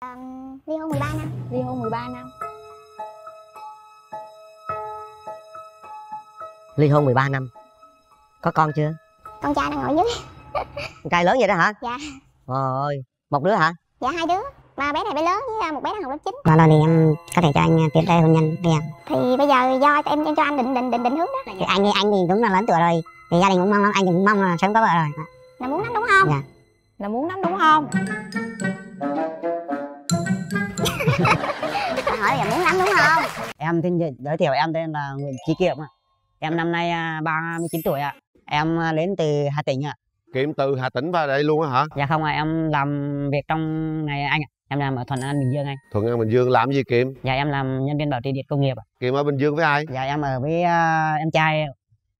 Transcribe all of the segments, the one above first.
um, ly hôn 13 năm. Ly hôn 13 năm. Ly hôn 13 năm. Có con chưa? Con trai đang ngồi dưới. Con trai lớn vậy đó hả? Dạ. Rồi một đứa hả? Dạ hai đứa. Ba bé này bé lớn với một bé đang học lớp 9 Bao lâu thì em có thể cho anh tiến tới hôn nhân với em? thì bây giờ do em em cho anh định định định định hướng đó. Thì anh thì anh thì cũng là lớn tuổi rồi, thì gia đình cũng mong lắm, anh cũng mong là sớm có vợ rồi. là muốn lắm đúng không? Dạ. là muốn lắm đúng không hỏi là muốn lắm đúng không? Em xin giới- giới thiệu em tên là Nguyễn Chí Kiệm ạ. Em năm nay à, 39 tuổi ạ. Em à, đến từ Hà Tĩnh ạ. Kiệm từ hà tĩnh vào đây luôn á hả? Dạ không ạ em làm việc trong này anh ạ. Em làm ở Thuận An Bình Dương anh. Thuận an bình dương làm gì kiệm? Dạ em làm nhân viên bảo trì điện công nghiệp ạ. Kiệm ở bình dương với ai? Dạ em ở với à, em trai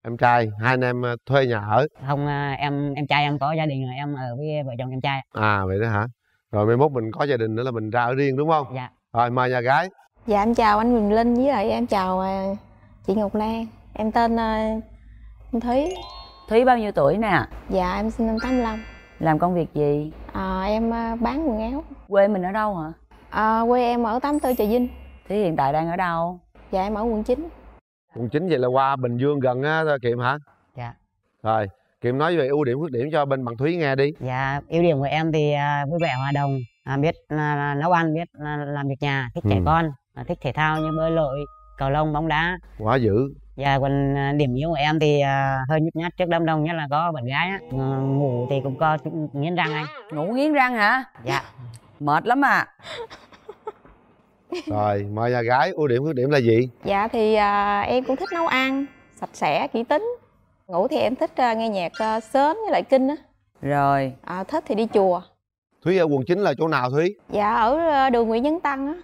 em trai hai anh em thuê nhà ở. Không à, em em trai em có gia đình rồi em ở với vợ chồng em trai à vậy đó hả rồi mai mốt mình có gia đình nữa là mình ra ở riêng đúng không? Dạ. Rồi mời nhà gái. Dạ em chào anh Quỳnh Linh với lại em chào à, chị Ngọc Lan. Em tên à, em Thúy. Thúy bao nhiêu tuổi nè? dạ em sinh năm 85 Làm công việc gì? à, em à, bán quần áo. Quê mình ở đâu hả? à, quê em ở 84 Trà Vinh. Thúy hiện tại đang ở đâu? dạ em ở quận 9 quận chín vậy là qua bình dương gần á kiệm hả? Dạ. Rồi kiệm nói về ưu điểm khuyết điểm cho bên bạn thúy nghe đi dạ ưu điểm của em thì à, vui vẻ hòa đồng à, biết là, là nấu ăn biết là, làm việc nhà thích trẻ Ừ. con à, thích thể thao như bơi lội cầu lông bóng đá quá dữ Dạ còn à, điểm yếu của em thì à, hơi nhút nhát trước đám đông nhất là có bạn gái á. Ờ, ngủ thì cũng có nghiến răng anh. Ngủ nghiến răng hả? Dạ. Mệt lắm à rồi mời nhà gái ưu điểm khuyết điểm là gì dạ thì à, em cũng thích nấu ăn sạch sẽ kỹ tính ngủ thì em thích à, nghe nhạc à, sớm với lại kinh á. Rồi. À, thích thì đi chùa. Thúy ở quận chín là chỗ nào thúy? Dạ ở à, đường Nguyễn Nhân Tăng á.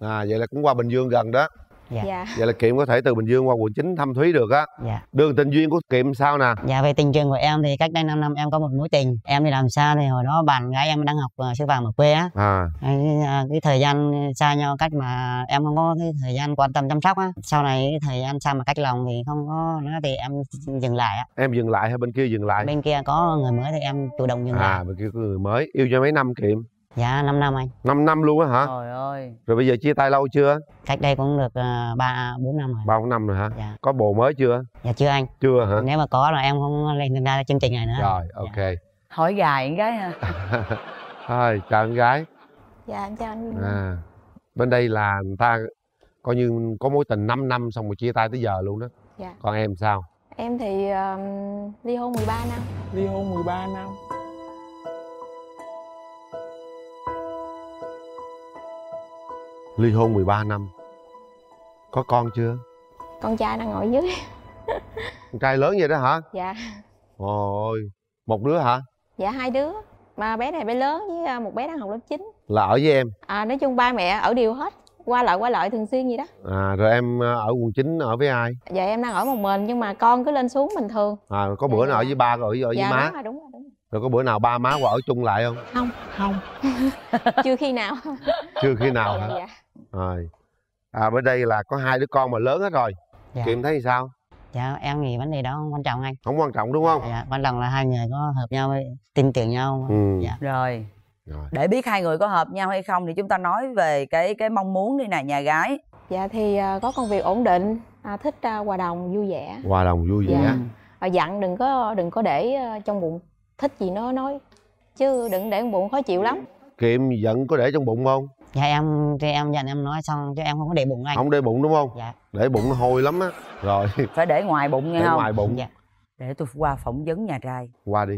À vậy là cũng qua bình dương gần đó Dạ. dạ vậy là kiệm có thể từ bình dương qua quận chín thăm thúy được á Dạ. đường tình duyên của kiệm sao nè Dạ về tình trường của em thì cách đây 5 năm em có một mối tình. Em đi làm xa thì hồi đó bạn gái em đang học uh, sư phạm ở quê á. à Cái, à, cái thời gian xa nhau cách mà em không có cái thời gian quan tâm chăm sóc á. Sau này cái thời gian xa mà cách lòng thì không có nữa thì em dừng lại á. em dừng lại hay bên kia dừng lại Bên kia có người mới thì em chủ động dừng à lại. bên kia có người mới yêu cho mấy năm kiệm Dạ 5 năm anh. 5 năm luôn á hả? Trời ơi. Rồi bây giờ chia tay lâu chưa? Cách đây cũng được uh, 3 4 năm rồi. ba bốn năm rồi hả? Dạ. có bồ mới chưa? Dạ chưa anh. chưa hả? Nếu mà có là em không lên ra chương trình này nữa. rồi ok. Hỏi gài con gái ha. Thôi chào em gái. Dạ em chào anh. À bên đây là người ta coi như có mối tình 5 năm xong rồi chia tay tới giờ luôn đó. Dạ. còn em sao? Em thì um, ly hôn 13 năm. Ly hôn 13 năm ly hôn 13 năm. Có con chưa? Con trai đang ngồi dưới. Con trai lớn vậy đó hả? Dạ. Ôi một đứa hả? Dạ hai đứa. Mà bé này bé lớn với à, một bé đang học lớp 9 là ở với em? À nói chung ba mẹ ở đều hết. Qua lại qua lại thường xuyên gì đó. À rồi em ờ, ở quận 9 ở với ai? Dạ em đang ở một mình nhưng mà con cứ lên xuống bình thường. À có bữa Dạ, nào ở với ba rồi ở với dạ má? đúng rồi đúng rồi rồi. có bữa nào ba má qua ở chung lại không? Không không. Chưa khi nào. Chưa khi nào hả? dạ. rồi. À bên đây là có hai đứa con mà lớn hết rồi. Dạ. kiệm thấy sao? Dạ em nghĩ vấn đề đó không quan trọng anh. không quan trọng đúng không? Dạ, quan trọng là hai người có hợp nhau tin tưởng nhau. ừ. Dạ. Rồi. Rồi. Để biết hai người có hợp nhau hay không Thì chúng ta nói về cái cái mong muốn đi nè nhà gái. Dạ thì à, có công việc ổn định. À, thích à, hòa đồng vui vẻ. Hòa đồng vui vẻ. Dạ. à, dặn đừng có đừng có để trong bụng thích gì nó nói chứ đừng để trong bụng khó chịu lắm. Kiệm giận có để trong bụng không? Dạ em thì em dặn em nói xong chứ em không có để bụng anh. không để bụng đúng không? Dạ. để bụng nó hôi lắm á. Rồi. Phải để ngoài bụng nghe để không? ngoài bụng. Dạ. Để tôi qua phỏng vấn nhà trai. Qua đi.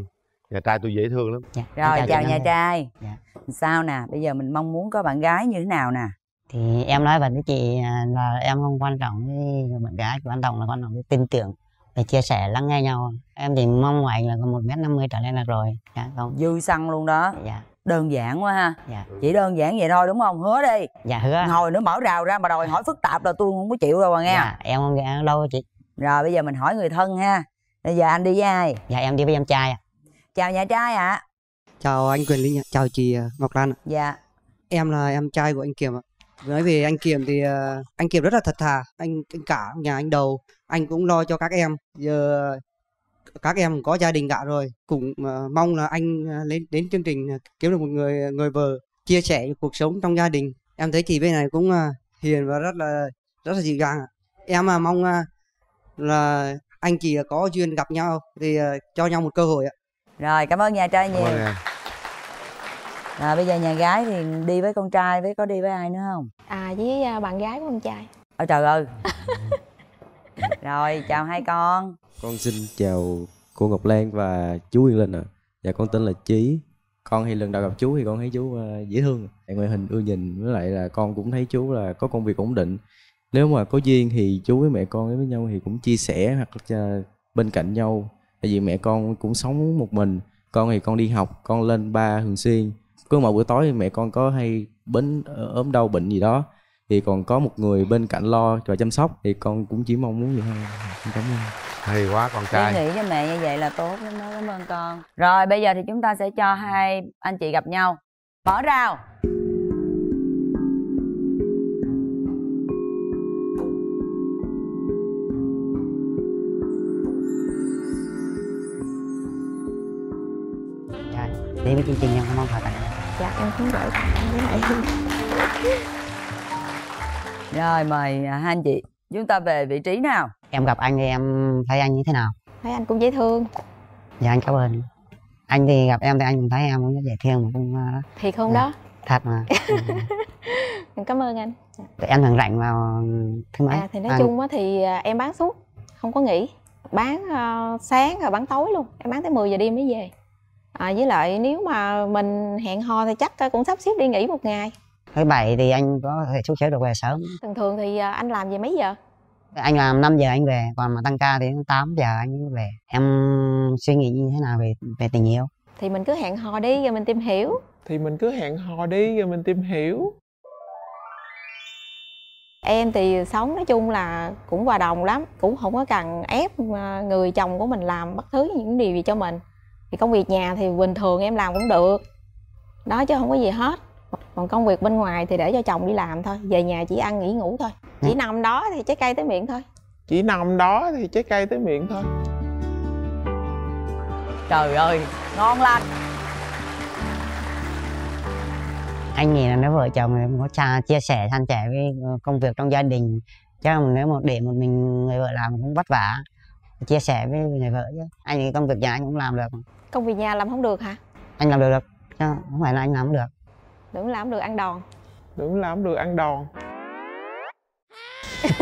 Nhà trai tôi dễ thương lắm. Dạ. Rồi em chào, chị nhà Ngân. trai. Dạ. Sao nè? Bây giờ mình mong muốn có bạn gái như thế nào nè? Thì em nói với chị là em không quan trọng với bạn gái, quan trọng là quan trọng cái tin tưởng để chia sẻ lắng nghe nhau. Em thì mong anh là có một mét năm mươi trở lên là rồi. Dạ không. Dư xăng luôn đó Dạ. Đơn giản quá ha Dạ. Chỉ đơn giản vậy thôi đúng không Hứa đi Dạ hứa. Hồi nữa mở rào ra mà đòi hỏi phức tạp là tôi không có chịu đâu à nghe Dạ em không nghe đâu chị. Rồi bây giờ mình hỏi người thân ha Bây giờ anh đi với ai Dạ em đi với em trai ạ. Chào nhà trai ạ Chào anh Quyền Linh ạ, chào chị ờ, Ngọc Lan ạ. Dạ Em là em trai của anh Kiệm ạ. Nói về anh Kiệm thì ờ, anh Kiệm rất là thật thà, anh, anh cả nhà anh đầu, anh cũng lo cho các em. Giờ các em có gia đình cả rồi, cũng ờ, mong là anh lên đến chương trình kiếm được một người người vợ chia sẻ cuộc sống trong gia đình em thấy chị bên này cũng à, hiền và rất là rất là dịu dàng ạ. em à, mong à, là anh chị có duyên gặp nhau thì à, cho nhau một cơ hội ạ rồi cảm ơn nhà trai Cảm ơn nhiều em. À, bây giờ nhà gái thì đi với con trai với có đi với ai nữa không à với à, bạn gái của con trai ôi trời ơi rồi chào hai con Con xin chào cô Ngọc Lan và chú Uyên Linh ạ. Dạ con tên là Chí. Con thì lần đầu gặp chú thì con thấy chú ờ, dễ thương, tại ngoại hình ưa nhìn với lại là con cũng thấy chú là có công việc ổn định. Nếu mà có duyên thì chú với mẹ con với nhau thì cũng chia sẻ hoặc là bên cạnh nhau. Tại vì mẹ con cũng sống một mình, con thì con đi học, con lên ba thường xuyên. Cứ một buổi tối thì mẹ con có hay bệnh ờ, ốm đau bệnh gì đó thì còn có một người bên cạnh lo và chăm sóc thì con cũng chỉ mong muốn vậy thôi. Cảm ơn. hay quá con suy trai nghĩ cho mẹ như vậy là tốt lắm đó cảm ơn con. Rồi bây giờ thì chúng ta sẽ cho hai anh chị gặp nhau. Mở rào. Đến với chương trình em mong quà tặng dạ em cũng gửi tặng anh với lại rồi mời à, hai anh chị. Chúng ta về vị trí nào? Em gặp anh thì em thấy anh như thế nào? Thấy anh cũng dễ thương. Dạ anh cảm ơn. Anh thì gặp em thì anh cũng thấy em cũng dễ thương mà cũng ờ, thiệt không Dạ. đó thật mà. Em cảm ơn anh. Tụi em thường rảnh vào thứ mấy? À thì nói Anh- chung á thì à, em bán suốt không có nghỉ. Bán à, sáng rồi bán tối luôn. Em bán tới 10 giờ đêm mới về à, với lại nếu mà mình hẹn hò thì chắc à, cũng sắp xếp đi nghỉ một ngày. Thứ bảy thì anh có thể sắp xếp được về sớm. Thường thường thì à, anh làm về mấy giờ? Anh làm 5 giờ anh về còn mà tăng ca thì 8 giờ anh mới về. Em suy nghĩ như thế nào về về tình yêu? Thì mình cứ hẹn hò đi rồi mình tìm hiểu. Thì mình cứ hẹn hò đi rồi mình tìm hiểu. Em thì sống nói chung là cũng hòa đồng lắm cũng không có cần ép à, người chồng của mình làm bất cứ những điều gì cho mình thì công việc nhà thì bình thường em làm cũng được. Đó chứ không có gì hết. Còn công việc bên ngoài thì để cho chồng đi làm thôi về nhà chỉ ăn nghỉ ngủ thôi. Chỉ Ừ. nằm đó thì trái cây tới miệng thôi. Chỉ nằm đó thì trái cây tới miệng thôi. Trời ơi ngon lành. Anh nghĩ là nếu vợ chồng thì có cha chia sẻ san sẻ với công việc trong gia đình chứ mà nếu một để một mình người vợ làm cũng vất vả. Chia sẻ với người vợ chứ. Anh thì công việc nhà anh cũng làm được công việc nhà làm không được hả? Anh làm được được chứ không phải là anh làm không được. Đừng làm được ăn đòn. Đừng làm được ăn đòn.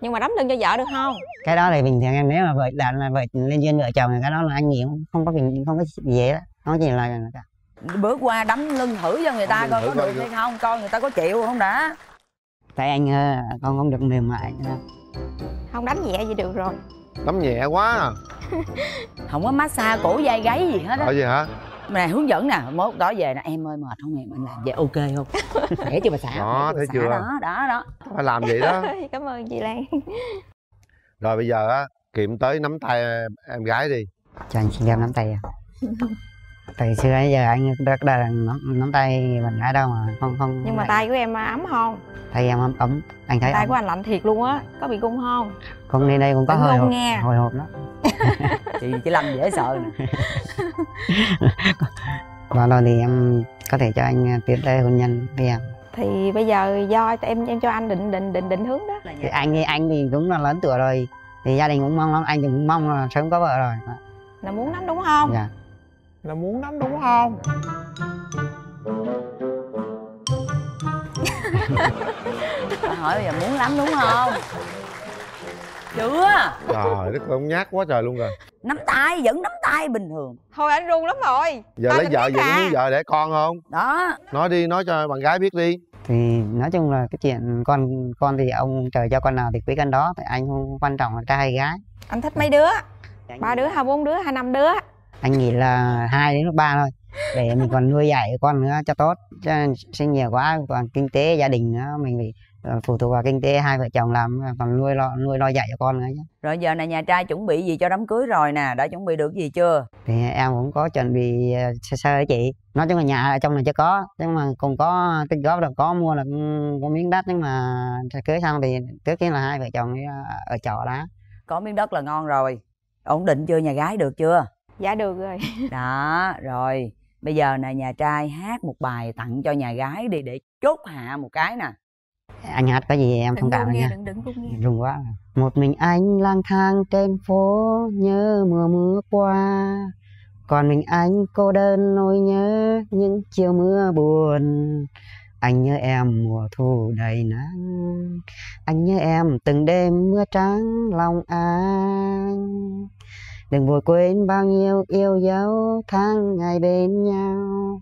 Nhưng mà đấm lưng cho vợ được không? Cái đó thì bình thường em nếu mà vợ đã là vợ lên duyên vợ chồng thì cái đó là anh nghĩ không, không có bình không có gì đó. Nó chỉ là bữa qua đấm lưng thử cho người ta coi có được hay không coi người ta có chịu không đã. Tại anh ờ, con không được mềm mại không đánh nhẹ gì được rồi Đấm nhẹ quá à. không có massage cổ vai gáy gì hết á gì hả? này hướng dẫn nè mốt đó về nè em ơi mệt không em anh làm vậy ok không để cho bà xã Đó, thấy chưa? đó đó đó Phải làm vậy đó. cảm ơn chị lan Rồi bây giờ á, Kiệm tới nắm tay em gái đi. cho anh xin em nắm tay à từ xưa đến giờ anh rất là nắm, nắm tay bạn gái đâu mà không không nhưng mà tay của em ấm không? Tay em ấm ấm. Anh thấy tay ấm. của anh lạnh thiệt luôn á. Có bị gung không? Con lên đây cũng có Đừng hồi hộp nghe. hồi hộp đó. Chị chị lâm dễ sợ. Nè và rồi thì em có thể cho anh tiến tới hôn nhân với em? Thì bây giờ do em em cho anh định định định định hướng đó. Thì anh thì anh thì cũng là lớn tuổi rồi. Thì gia đình cũng mong lắm anh thì cũng mong là sớm có vợ rồi. Là muốn lắm đúng không? Dạ là muốn lắm đúng không? Hỏi bây giờ muốn lắm đúng không? Chưa Trời đất ơi, nhát quá trời luôn rồi. nắm tay vẫn nắm tay bình thường. Thôi anh run lắm rồi. Giờ Tay lấy vợ vẫn à. muốn vợ để con không? đó. Nói đi, nói cho bạn gái biết đi. thì nói chung là cái chuyện con con thì ông trời cho con nào thì quý con đó thì anh không quan trọng là trai hay gái. Anh thích mấy đứa? Ba đứa hai bốn đứa hai năm đứa anh nghĩ là hai đến ba thôi. Để mình còn nuôi dạy con nữa cho tốt. Chứ sinh nhiều quá còn kinh tế gia đình nữa mình bị ờ, phụ thuộc vào kinh tế hai vợ chồng làm còn nuôi lo nuôi lo dạy cho con nữa chứ. Rồi giờ này nhà trai chuẩn bị gì cho đám cưới rồi nè? Đã chuẩn bị được gì chưa? Thì em cũng có chuẩn bị ờ, sơ sơ đấy chị. Nói chung là nhà ở trong này chưa có nhưng mà cũng có tích góp được có mua được có miếng đất nhưng mà cưới xong thì trước tiên là hai vợ chồng ờ, ở trọ đã. Có miếng đất là ngon rồi. Ổn định chưa? Nhà gái được chưa dạ được rồi. Đó rồi. Bây giờ nè nhà trai hát một bài tặng cho nhà gái đi để chốt hạ một cái nè. Anh hát có gì em? Thông cảm nha. đừng đừng rung nghe. Rung quá. Một mình anh lang thang trên phố nhớ mùa mưa qua. Còn mình anh cô đơn nỗi nhớ những chiều mưa buồn. Anh nhớ em mùa thu đầy nắng. Anh nhớ em từng đêm mưa trắng lòng anh đừng vội quên bao nhiêu yêu dấu tháng ngày bên nhau.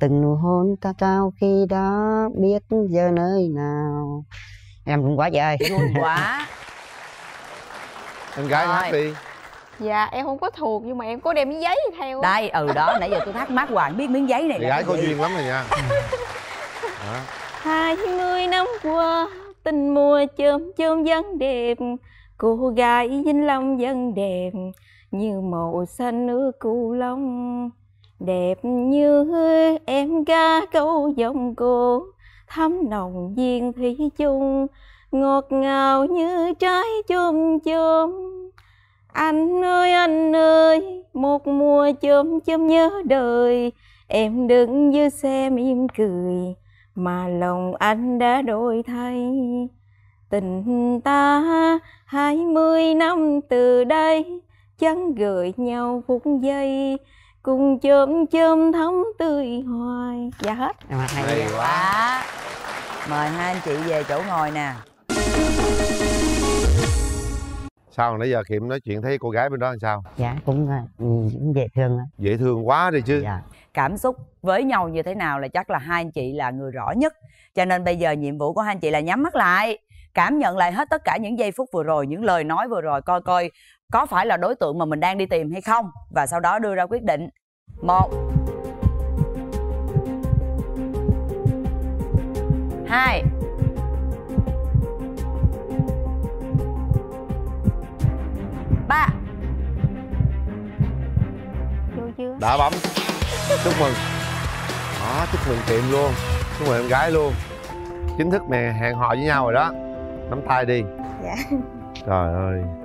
Từng nụ hôn ta trao khi đó biết giờ nơi nào. Em cũng quá trời vui quá. Em gái Rồi. hát đi dạ em không có thuộc nhưng mà em có đem cái giấy theo đây ừ đó nãy giờ tôi thắc mắc hoài biết miếng giấy này là gái có gì. duyên lắm rồi nha. Đó. hai mươi năm qua tình mùa chôm chôm vẫn đẹp cô gái vĩnh long vẫn đẹp như màu xanh nước cù long. Đẹp như em ca câu giọng cô thắm nồng viên thủy chung, ngọt ngào như trái chôm chôm. Anh ơi anh ơi, một mùa chôm chôm nhớ đời, em đứng dưới xe mỉm cười, mà lòng anh đã đổi thay. Tình ta hai mươi năm từ đây chẳng gửi nhau phút giây cùng chôm chôm thắm tươi hoài. Dạ hết. Em hát hay hay quá. Mời hai anh chị về chỗ ngồi nè. Sao nãy giờ kiệm nói chuyện thấy cô gái bên đó làm sao? Dạ cũng, ờ, ừ, cũng dễ thương dễ thương quá đi chứ. Dạ. Cảm xúc với nhau như thế nào là chắc là hai anh chị là người rõ nhất. Cho nên bây giờ nhiệm vụ của hai anh chị là nhắm mắt lại cảm nhận lại hết tất cả những giây phút vừa rồi những lời nói vừa rồi coi coi có phải là đối tượng mà mình đang đi tìm hay không? Và sau đó đưa ra quyết định. Một. Hai. Ba. Đã bấm. Chúc mừng. Đó chúc mừng kiệm luôn. Chúc mừng em gái luôn. Chính thức nè hẹn hò với nhau rồi đó. Nắm tay đi. Dạ. trời ơi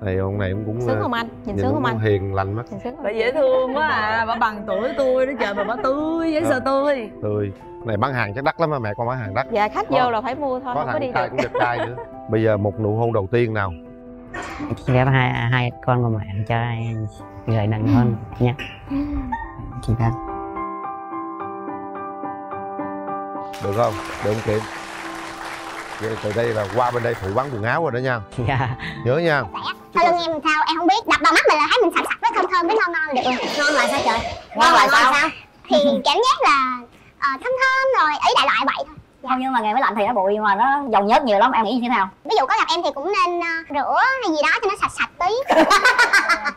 này ông này cũng sướng ờ, không anh? Nhìn nhìn sướng không anh? hiền lành mắt. Nhìn sướng bà dễ thương quá à. Bà bằng tuổi tôi đó trời mà bà tươi dễ sợ tươi tươi này bán hàng chắc đắt lắm á mẹ con bán hàng đắt. Dạ khách Có- vô là phải mua thôi có không có thằng đi trai được. cũng đẹp trai nữa. Bây giờ một nụ hôn đầu tiên nào? Xin phép hai hai con của mẹ cho người nặng hơn nha. Xin phép được không? Được không kiệm Vậy từ đây là qua bên đây phụ bán quần áo rồi đó nha. Dạ. Nhớ nha sau lưng em sao? Em không biết. Đập vào mắt mình là thấy mình sạch sạch với thơm thơm với ngon ngon được. Rồi ngon là sao trời? Ngon là sao? thì cảm giác là ờ, thơm thơm rồi ấy đại loại vậy thôi. Không nhưng mà ngày mới lạnh thì nó bụi mà nó dầu nhớt nhiều lắm em nghĩ như thế nào? Ví dụ có gặp em thì cũng nên ờ, rửa hay gì đó cho nó sạch sạch tí.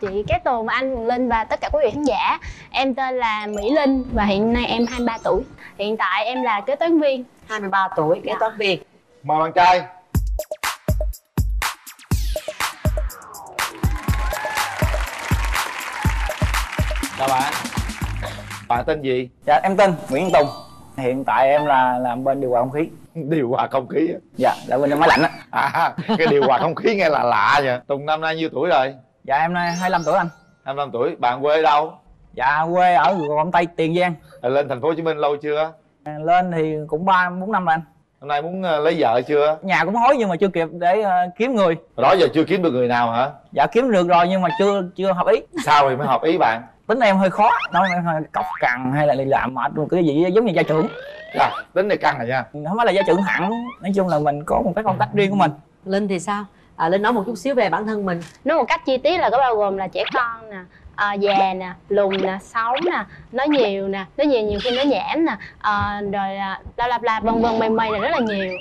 Chị Cát Tường anh Linh và tất cả quý vị khán giả Em tên là Mỹ Linh và hiện nay em 23 tuổi. Hiện tại em là kế toán viên. 23 tuổi kế toán viên. Mời bạn trai chào bạn. Bạn tên gì? Dạ em tên nguyễn tùng. Hiện tại em là làm bên điều hòa không khí. Điều hòa không khí á. dạ là bên máy lạnh á. À cái điều hòa không khí nghe là lạ vậy tùng năm nay nhiêu tuổi rồi? Dạ em nay 25 tuổi anh. 25 tuổi. Bạn quê đâu? Dạ quê ở quận tây tiền giang. Rồi lên thành phố hồ chí minh lâu chưa? À, lên thì cũng ba bốn năm rồi anh. Hôm nay muốn ờ, lấy vợ chưa? Nhà cũng hối nhưng mà chưa kịp để ờ, kiếm người. Đó giờ chưa kiếm được người nào hả? Dạ kiếm được rồi nhưng mà chưa chưa hợp ý. Sao thì mới hợp ý bạn tính em hơi khó nói em hơi cọc cằn hay là đi làm mệt một cái gì giống như gia trưởng. À, tính này căng rồi nha. Không phải là gia trưởng hẳn nói chung là mình có một cái phong cách riêng của mình. Linh thì sao? À, linh nói một chút xíu về bản thân mình. Nói một cách chi tiết là có bao gồm là trẻ con nè à, già nè, lùn nè, xấu nè, nói nhiều nè, nói nhiều nhiều khi nói nhảm nè, à, rồi là bla bla bla vân vân mây mây là rất là nhiều.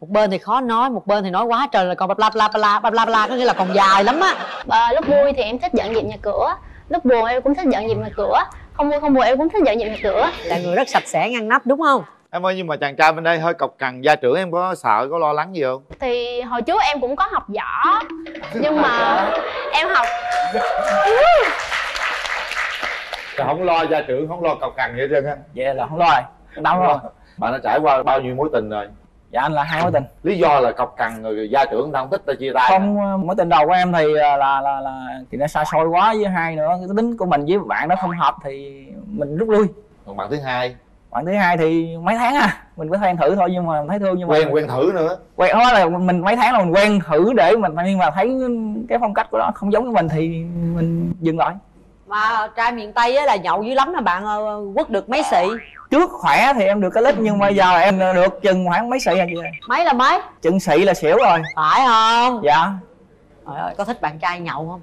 một bên thì khó nói một bên thì nói quá trời là còn bla bla bla bla bla bla có nghĩa là còn dài lắm á. À, lúc vui thì em thích dọn dẹp nhà cửa, lúc buồn em cũng thích dọn dẹp nhà cửa, không vui không buồn em cũng thích dọn dẹp nhà cửa. là người rất sạch sẽ ngăn nắp đúng không? Em ơi nhưng mà chàng trai bên đây hơi cọc cằn gia trưởng em có sợ có lo lắng gì không? Thì hồi trước em cũng có học võ, nhưng mà em học không lo gia trưởng không lo cọc cằn gì hết trơn á. Vậy là không lo rồi. Đau rồi bạn đã trải qua bao nhiêu mối tình rồi dạ anh là hai mối tình. Lý do là cọc cằn rồi gia trưởng người ta không thích ta chia tay. Không ờ, mối tình đầu của em thì ờ, là là là thì nó xa xôi quá với hai nữa. Cái tính của mình với bạn đó không hợp thì mình rút lui. Còn bạn thứ hai? Bạn thứ hai thì mấy tháng à? Mình có quen thử thôi nhưng mà thấy thương nhưng mà quen quen thử nữa. Quen phải là mình mấy tháng là mình quen thử để mình nhưng mà thấy cái phong cách của nó không giống với mình thì mình dừng lại mà trai miền tây á là nhậu dữ lắm là bạn quất được mấy xị? Trước khỏe thì em được cái lít nhưng bây giờ em được chừng khoảng mấy xị à chị? Mấy là mấy? Chừng xị là xỉu rồi. Phải không? Dạ. Trời ơi có thích bạn trai nhậu không?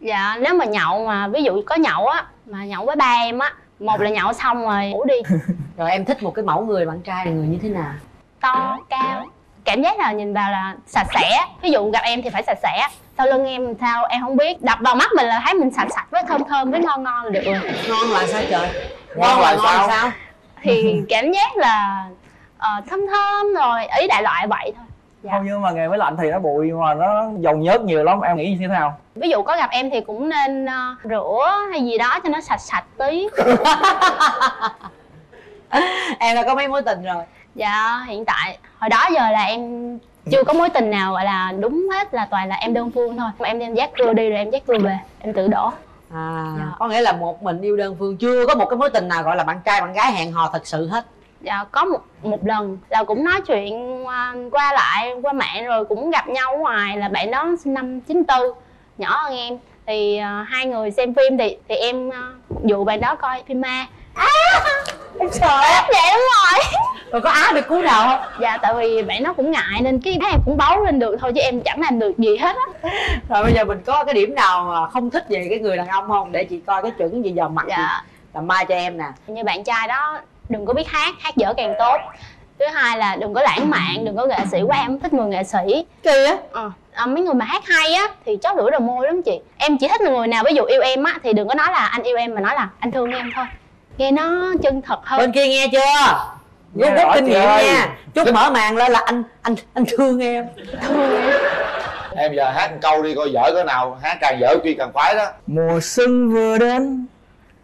Dạ nếu mà nhậu mà ví dụ có nhậu á mà nhậu với ba em á một là nhậu xong rồi ngủ đi. Rồi em thích một cái mẫu người bạn trai là người như thế nào? To cao. Cảm giác là nhìn vào là sạch sẽ ví dụ gặp em thì phải sạch sẽ sau lưng em làm sao? Em không biết. Đập vào mắt mình là thấy mình sạch sạch với thơm thơm với ngon ngon là được. Rồi ngon là sao trời? Ngon là sao? sao? Thì cảm giác là ờ, thơm thơm rồi ý đại loại vậy thôi. Không nhưng mà ngày mới lạnh thì nó bụi mà nó dầu nhớt nhiều lắm. Em nghĩ như thế nào? Ví dụ có gặp em thì cũng nên ờ, rửa hay gì đó cho nó sạch sạch tí. Em đã có mấy mối tình rồi. Dạ hiện tại. Hồi đó giờ là em chưa có mối tình nào gọi là đúng hết là toàn là em đơn phương thôi. Em đem dắt cưa đi rồi em dắt cưa về em tự đổ. À Dạ. có nghĩa là một mình yêu đơn phương chưa có một cái mối tình nào gọi là bạn trai bạn gái hẹn hò thật sự hết. Dạ có một một lần là cũng nói chuyện qua, qua lại qua mạng rồi cũng gặp nhau ở ngoài là bạn đó sinh năm 94 nhỏ hơn em. Thì ờ, hai người xem phim thì thì em uh, dụ bạn đó coi phim ma em sợ. Dạ đúng rồi. Rồi có á được cú nào không? Dạ tại vì bạn nó cũng ngại nên cái em cũng bấu lên được thôi chứ em chẳng làm được gì hết á. Rồi bây giờ mình có cái điểm nào mà không thích về cái người đàn ông không? Để chị coi cái chuẩn gì giờ mặt Dạ. gì làm mai cho em nè. Như bạn trai đó đừng có biết hát hát dở càng tốt. Thứ hai là đừng có lãng mạn đừng có nghệ sĩ quá em không thích người nghệ sĩ. Kỳ á. Ờ à, mấy người mà hát hay á thì chót lưỡi đầu môi lắm chị. Em chỉ thích người nào ví dụ yêu em á thì đừng có nói là anh yêu em mà nói là anh thương em thôi nghe nó chân thật hơn. Bên kia nghe chưa? Nghe rút rút kinh nghiệm nha. Chút mở màn lên là anh anh anh thương em. Em giờ hát một câu đi coi dở cỡ nào. Hát càng dở kia càng khoái đó. Mùa xuân vừa đến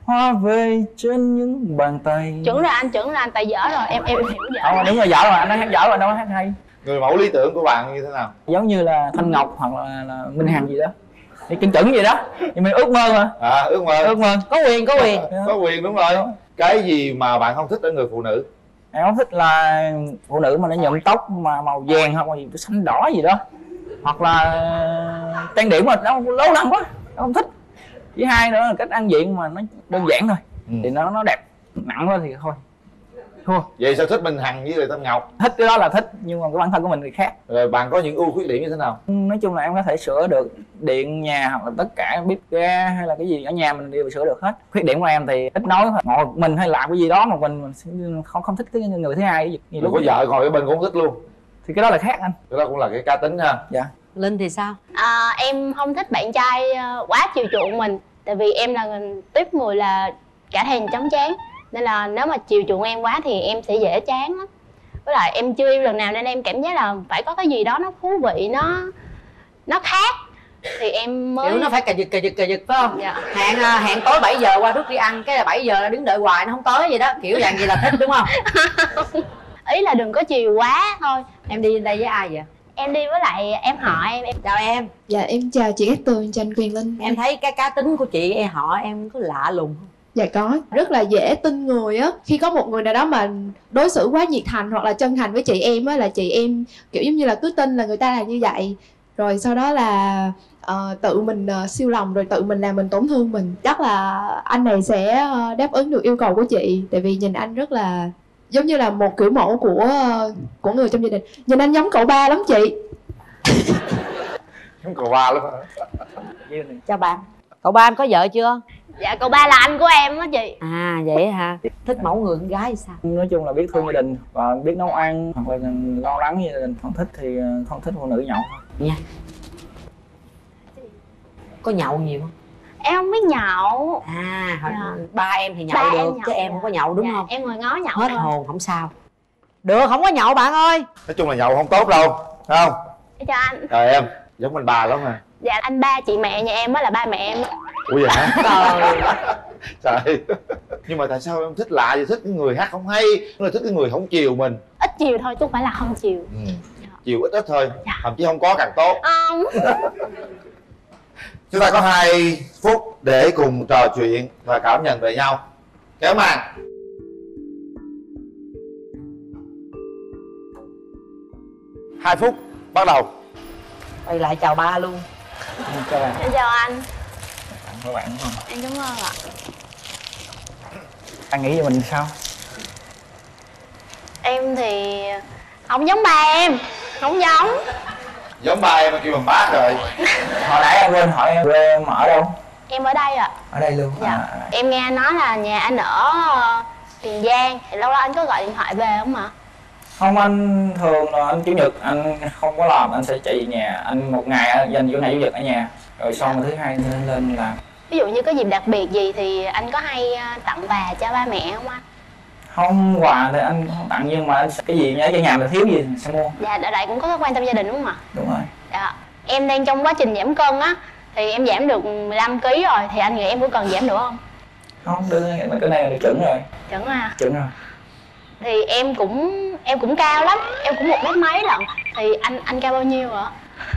hoa về trên những bàn tay. Chuẩn là anh chuẩn là anh tại dở rồi. Em em hiểu dở. Ờ, đúng rồi dở rồi anh nói hát dở rồi đâu có hát hay. Người mẫu lý tưởng của bạn như thế nào? Giống như là thanh ngọc hoặc là, là minh hằng gì đó thì chuẩn chuẩn gì đó. Thì mình ước mơ mà. À ước mơ. Ước mơ. Có quyền có quyền. Có quyền đúng rồi. Cái gì mà bạn không thích ở người phụ nữ? Em không thích là phụ nữ mà nó nhuộm tóc mà màu vàng hoặc là gì xanh đỏ gì đó. Hoặc là trang điểm mà nó lố lăng quá nó không thích. Thứ hai nữa là cách ăn diện mà nó đơn giản thôi. Thì nó nó đẹp nặng quá thì thôi thua. Vậy sao thích minh hằng với lại tâm ngọc? Thích cái đó là thích nhưng mà cái bản thân của mình thì khác. Rồi bạn có những ưu khuyết điểm như thế nào? Nói chung là em có thể sửa được điện nhà hoặc là tất cả bếp ga hay là cái gì ở nhà mình đều sửa được hết. Khuyết điểm của em thì ít nói thôi ngồi một mình hay làm cái gì đó mà mình, mình không không thích cái người thứ hai gì. Rồi có vợ ngồi ở bên cũng không thích luôn. Thì cái đó là khác anh. Cái đó cũng là cái cá tính ha. Dạ. Linh thì sao? À, em không thích bạn trai ờ, quá chiều chuộng mình. Tại vì em là người- tiếp người là cả thèm chóng chán nên là nếu mà chiều chuộng em quá thì em sẽ dễ chán lắm. Với lại em chưa yêu lần nào nên em cảm giác là phải có cái gì đó nó thú vị nó nó khác. Thì em mới kiểu nó phải cà giật cà giật cà giật phải không? Dạ. hẹn à, hẹn tối 7 giờ qua rút đi ăn cái là 7 giờ là đứng đợi hoài nó không tới vậy đó. Kiểu dạng gì là thích đúng không? Ý là đừng có chiều quá thôi. Em đi đây với ai vậy? Em đi với lại em họ em em chào em. Dạ em chào chị Cát Tường, chào anh Quyền Linh. Em thấy cái cá tính của chị em họ em có lạ lùng không Dạ có, rất là dễ tin người á. Khi có một người nào đó mà đối xử quá nhiệt thành hoặc là chân thành với chị em á Là chị em kiểu giống như là cứ tin là người ta là như vậy. Rồi sau đó là ờ, tự mình ờ, siêu lòng rồi tự mình làm mình tổn thương mình. Chắc là anh này sẽ ờ, đáp ứng được yêu cầu của chị. Tại vì nhìn anh rất là giống như là một kiểu mẫu của ờ, của người trong gia đình. Nhìn anh giống cậu ba lắm chị. Không cầu ba lắm chào bạn. Cậu ba em có vợ chưa dạ cậu ba là anh của em á chị. À vậy hả? Thích mẫu người con gái sao? Nói chung là biết thương gia đình và biết nấu ăn hoặc là lo lắng với gia đình. Không thích thì ờ, không thích phụ nữ nhậu. Nha. Có nhậu nhiều không? Em không biết nhậu. À hồi Dạ. ba em thì nhậu Ba em được nhậu, chứ em không có nhậu đúng Dạ, không? em ngồi ngó nhậu hết thôi. hồn không sao. Được không có nhậu bạn ơi. Nói chung là nhậu không tốt đâu phải không? Chào anh. Rồi em giống anh bà lắm mà dạ anh ba chị mẹ nhà em á là ba mẹ em á. Ủa vậy hả? Trời. Nhưng mà tại sao em thích lạ vậy? Thích cái người hát không hay là thích cái người không chiều mình? Ít chiều thôi chứ không phải là không chiều. Ừ. chiều ít ít thôi thậm chí không có càng tốt. Không. Chúng ta có hai phút để cùng trò chuyện và cảm nhận về nhau. Kéo màn. Hai phút bắt đầu. Quay lại chào ba luôn. Bạn Em chào anh các bạn không? Em cảm ơn ạ. Anh nghĩ về mình sao? Em thì không giống ba em không giống. Giống ba em mà kêu bằng bác rồi. Hồi nãy em quên hỏi em quê em ở đâu? Em ở đây ạ. Ở đây luôn. Dạ. À, em nghe nói là nhà anh ở ờ, tiền giang thì lâu đó anh có gọi điện thoại về không ạ? Không anh thường là anh chủ nhật anh không có làm anh sẽ chạy về nhà. Anh một ngày anh dành chủ ngày chủ nhật ở nhà. Rồi xong thứ hai lên lên làm ví dụ như có dịp đặc biệt gì thì anh có hay ờ, tặng quà cho ba mẹ không anh? Không quà thì anh không tặng nhưng mà cái gì nhớ cho nhà mình thiếu gì thì sẽ mua. Dạ đại đại cũng có quan tâm gia đình đúng không ạ? Đúng rồi. Dạ. Em đang trong quá trình giảm cân á thì em giảm được 15 kg rồi thì anh nghĩ em có cần giảm nữa không? Không đưa mấy cái này là chuẩn rồi. Chuẩn à? Chuẩn rồi. Thì em cũng em cũng cao lắm em cũng một mét mấy lận. Thì anh anh cao bao nhiêu ạ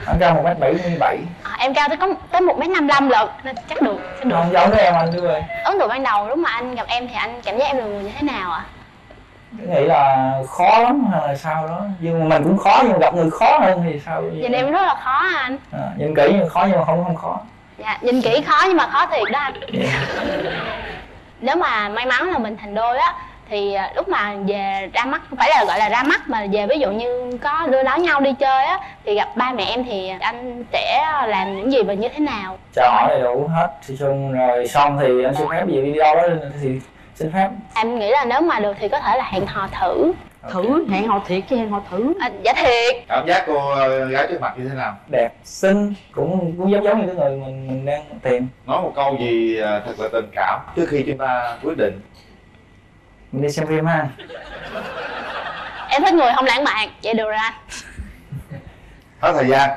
anh cao một mét bảy mươi bảy. À, em cao tới có tới một mét năm lăm lận nên chắc được chắc được. Không giống với em anh đưa rồi ấn tượng ban đầu lúc mà anh gặp em thì anh cảm giác em là người như thế nào ạ? Nghĩ là khó lắm hay là sao đó. Nhưng mà mình cũng khó nhưng mà gặp người khó hơn thì sao? Nhìn em rất là khó à anh. À, nhìn kỹ nhưng khó nhưng mà không không khó. Dạ nhìn kỹ khó nhưng mà khó thiệt đó anh. Nếu mà may mắn là mình thành đôi á thì à, lúc mà về ra mắt không phải là gọi là ra mắt mà về ví dụ như có đưa đón nhau đi chơi á thì gặp ba mẹ em thì anh sẽ làm những gì và như thế nào? Chào hỏi đầy đủ hết thì chung rồi xong thì anh xin phép gì đi đâu đó thì xin phép. Em nghĩ là nếu mà được thì có thể là hẹn hò thử. Thử hẹn hò thiệt chứ hẹn hò thử. À, dạ thiệt. Cảm giác cô ờ, gái trước mặt như thế nào? Đẹp xinh cũng cũng giống giống như cái người mình mình đang tìm. Nói một câu gì ờ, thật là tình cảm trước khi chúng ta quyết định mình đi xem phim ha. Em thích người không lãng mạn vậy được rồi. Anh hết thời gian.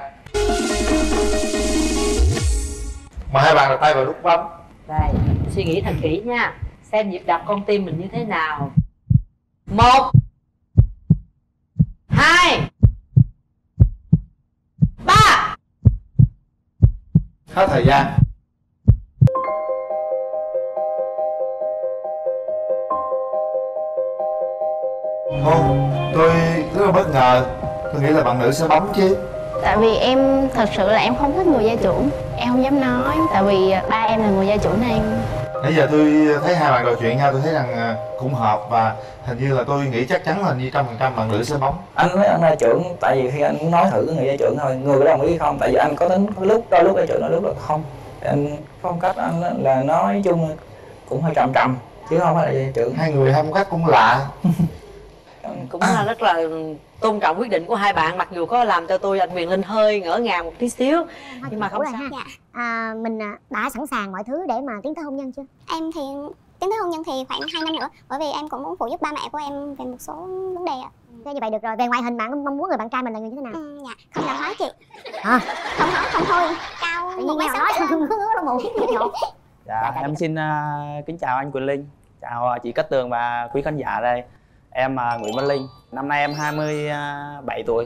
Mời hai bạn đặt tay vào nút bấm. Đây suy nghĩ thật kỹ nha. Xem nhịp đập con tim mình như thế nào. Một hai ba. Hết thời gian không tôi rất là bất ngờ. Tôi nghĩ là bạn nữ sẽ bấm chứ. Tại vì em thật sự là em không thích người gia trưởng em không dám nói tại vì ba em là người gia trưởng nên em nãy giờ tôi thấy hai bạn trò chuyện nhau tôi thấy rằng ờ, cũng hợp và hình như là tôi nghĩ chắc chắn là như trăm phần trăm bạn nữ sẽ bấm. Anh với anh gia trưởng tại vì khi anh muốn nói thử người gia trưởng thôi người có đồng ý không? Tại vì anh có tính có lúc đôi lúc gia trưởng đôi lúc là không. Anh phong cách anh là nói chung cũng hơi trầm trầm chứ không phải là gia trưởng. Hai người hai phong cách cũng lạ cũng là rất là tôn trọng quyết định của hai bạn mặc dù có làm cho tôi anh Quyền Linh hơi ngỡ ngàng một tí xíu nhưng mà không sao. ha à, mình à, đã sẵn sàng mọi thứ để mà tiến tới hôn nhân chưa? Em thì tiến tới hôn nhân thì khoảng 2 năm nữa bởi vì em cũng muốn phụ giúp ba mẹ của em về một số vấn đề ạ. Thế như vậy được rồi, về ngoại hình bạn mong muốn người bạn trai mình là người như thế nào? ừ, dạ không nào nói chị. Hả? không nói không thôi cao một mét sáu không hứa đâu nhột Dạ, em xin à, kính chào anh Quỳnh Linh, chào à, chị Cát Tường và quý khán giả đây. Em à, Nguyễn Văn Linh, năm nay em 27 tuổi,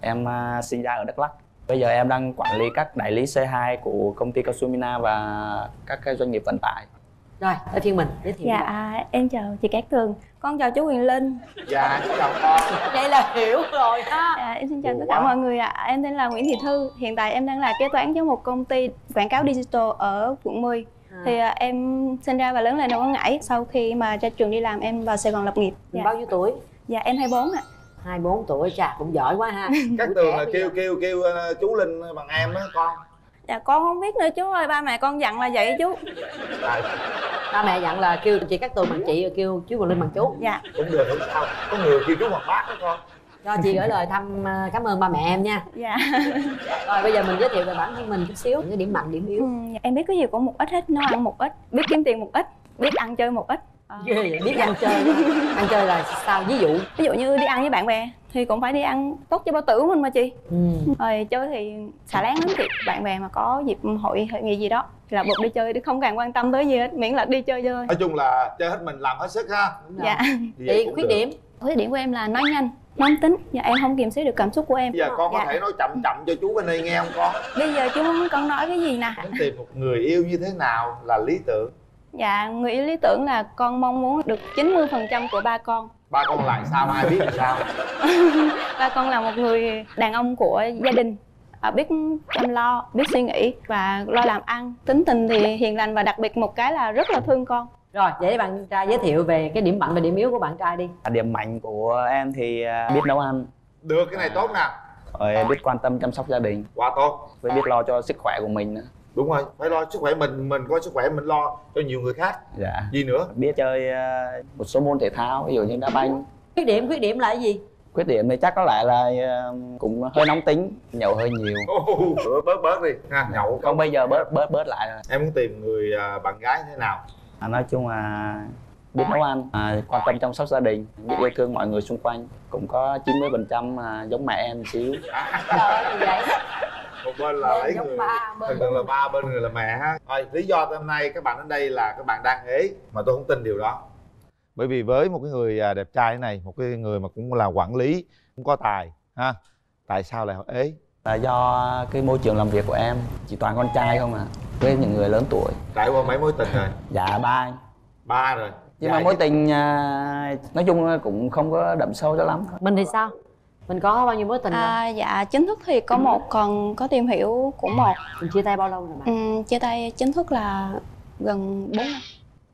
em à, sinh ra ở Đắk Lắk. Bây giờ em đang quản lý các đại lý C2 của công ty Casumina và các cái doanh nghiệp vận tải. rồi tới phiên mình giới thiệu Dạ, à, em chào chị Cát Tường. Con chào chú Quyền Linh. Dạ, chào con. Đây là hiểu rồi ha. Dạ, Em xin chào Ủa, tất cả mọi người ạ. Em tên là Nguyễn Thị Thư. Hiện tại em đang là kế toán cho một công ty quảng cáo digital ở quận 10 Thì à, em sinh ra và lớn lên ở Quảng Ngãi. Sau khi mà ra trường đi làm em vào Sài Gòn lập nghiệp. Mình bao nhiêu tuổi? Dạ, em 24 ạ. 24 tuổi chà cũng giỏi quá ha. Các tường là kêu kêu kêu ờ, chú linh bằng em đó con. Dạ, con không biết nữa chú ơi Ba mẹ con dặn là vậy chú. Ba mẹ dặn là kêu chị Cát Tường bằng chị rồi kêu chú Linh bằng chú. Dạ. Cũng được không sao. Có người kêu chú bằng bác đó con cho chị gửi lời thăm à, cảm ơn ba mẹ em nha. Dạ. Rồi bây giờ mình giới thiệu về bản thân mình chút xíu những cái điểm mạnh điểm yếu. Ừ, dạ, em biết cái gì cũng một ít hết nấu ăn một ít biết kiếm tiền một ít biết ăn chơi một ít. Ghê vậy biết ăn chơi ăn chơi là sao ví dụ? Ví dụ như đi ăn với bạn bè thì cũng phải đi ăn tốt cho bao tử của mình mà chị. Ừ. rồi chơi thì xả láng lắm chị bạn bè mà có dịp hội hội nghị gì đó thì là buộc đi chơi không càng quan tâm tới gì hết miễn là đi chơi chơi nói chung là chơi hết mình làm hết sức ha. Dạ. Như vậy cũng được. khuyết điểm của em là nói nhanh nóng tính. Và em không kiềm chế được cảm xúc của em. Bây giờ con có Dạ. thể nói chậm chậm cho chú bên đây nghe không con? Bây giờ chú con nói cái gì nè? Muốn tìm một người yêu như thế nào là lý tưởng? Dạ người yêu lý tưởng là con mong muốn được 90% của ba con. Ba con lại sao? Ai biết làm sao? Ba con là một người đàn ông của gia đình. Biết chăm lo biết suy nghĩ và lo làm ăn. Tính tình thì hiền lành và đặc biệt một cái là rất là thương con rồi để bạn trai giới thiệu về cái điểm mạnh và điểm yếu của bạn trai đi. Điểm mạnh của em thì à, biết nấu ăn. Được cái này tốt nè. Rồi biết quan tâm chăm sóc gia đình. Quá tốt. Với biết lo cho sức khỏe của mình nữa. Đúng rồi phải lo sức khỏe mình mình có sức khỏe mình lo cho nhiều người khác. Dạ. Gì nữa? Biết chơi à, một số môn thể thao ví dụ như đá banh. Khuyết điểm khuyết điểm là cái gì? Khuyết điểm thì chắc có lẽ là à, cũng hơi nóng tính nhậu hơi nhiều. Bớt bớt bớt đi. Ha nhậu không. bây giờ bớt bớt bớt lại rồi. Em muốn tìm người à, bạn gái thế nào à, nói chung là biết nấu ăn à, quan tâm chăm sóc gia đình biết yêu thương mọi người xung quanh cũng có 90 phần trăm à, giống mẹ em xíu. Một bên là lấy người thường thường là ba bên người là mẹ ha. Rồi lý do hôm nay các bạn đến đây là các bạn đang ế mà tôi không tin điều đó. Bởi vì với một cái người à, đẹp trai thế này một cái người mà cũng là quản lý cũng có tài ha tại sao lại ế? Là do cái môi trường làm việc của em chỉ toàn con trai không à với những người lớn tuổi. Trải qua mấy mối tình rồi? Dạ ba. Ba rồi. Nhưng Dạ, mà mối tình à, nói chung cũng không có đậm sâu cho lắm. Mình thì sao? Mình có bao nhiêu mối tình à, dạ chính thức thì có một còn có tìm hiểu của một. Mình chia tay bao lâu rồi bạn? Ừ, chia tay chính thức là gần 4 năm.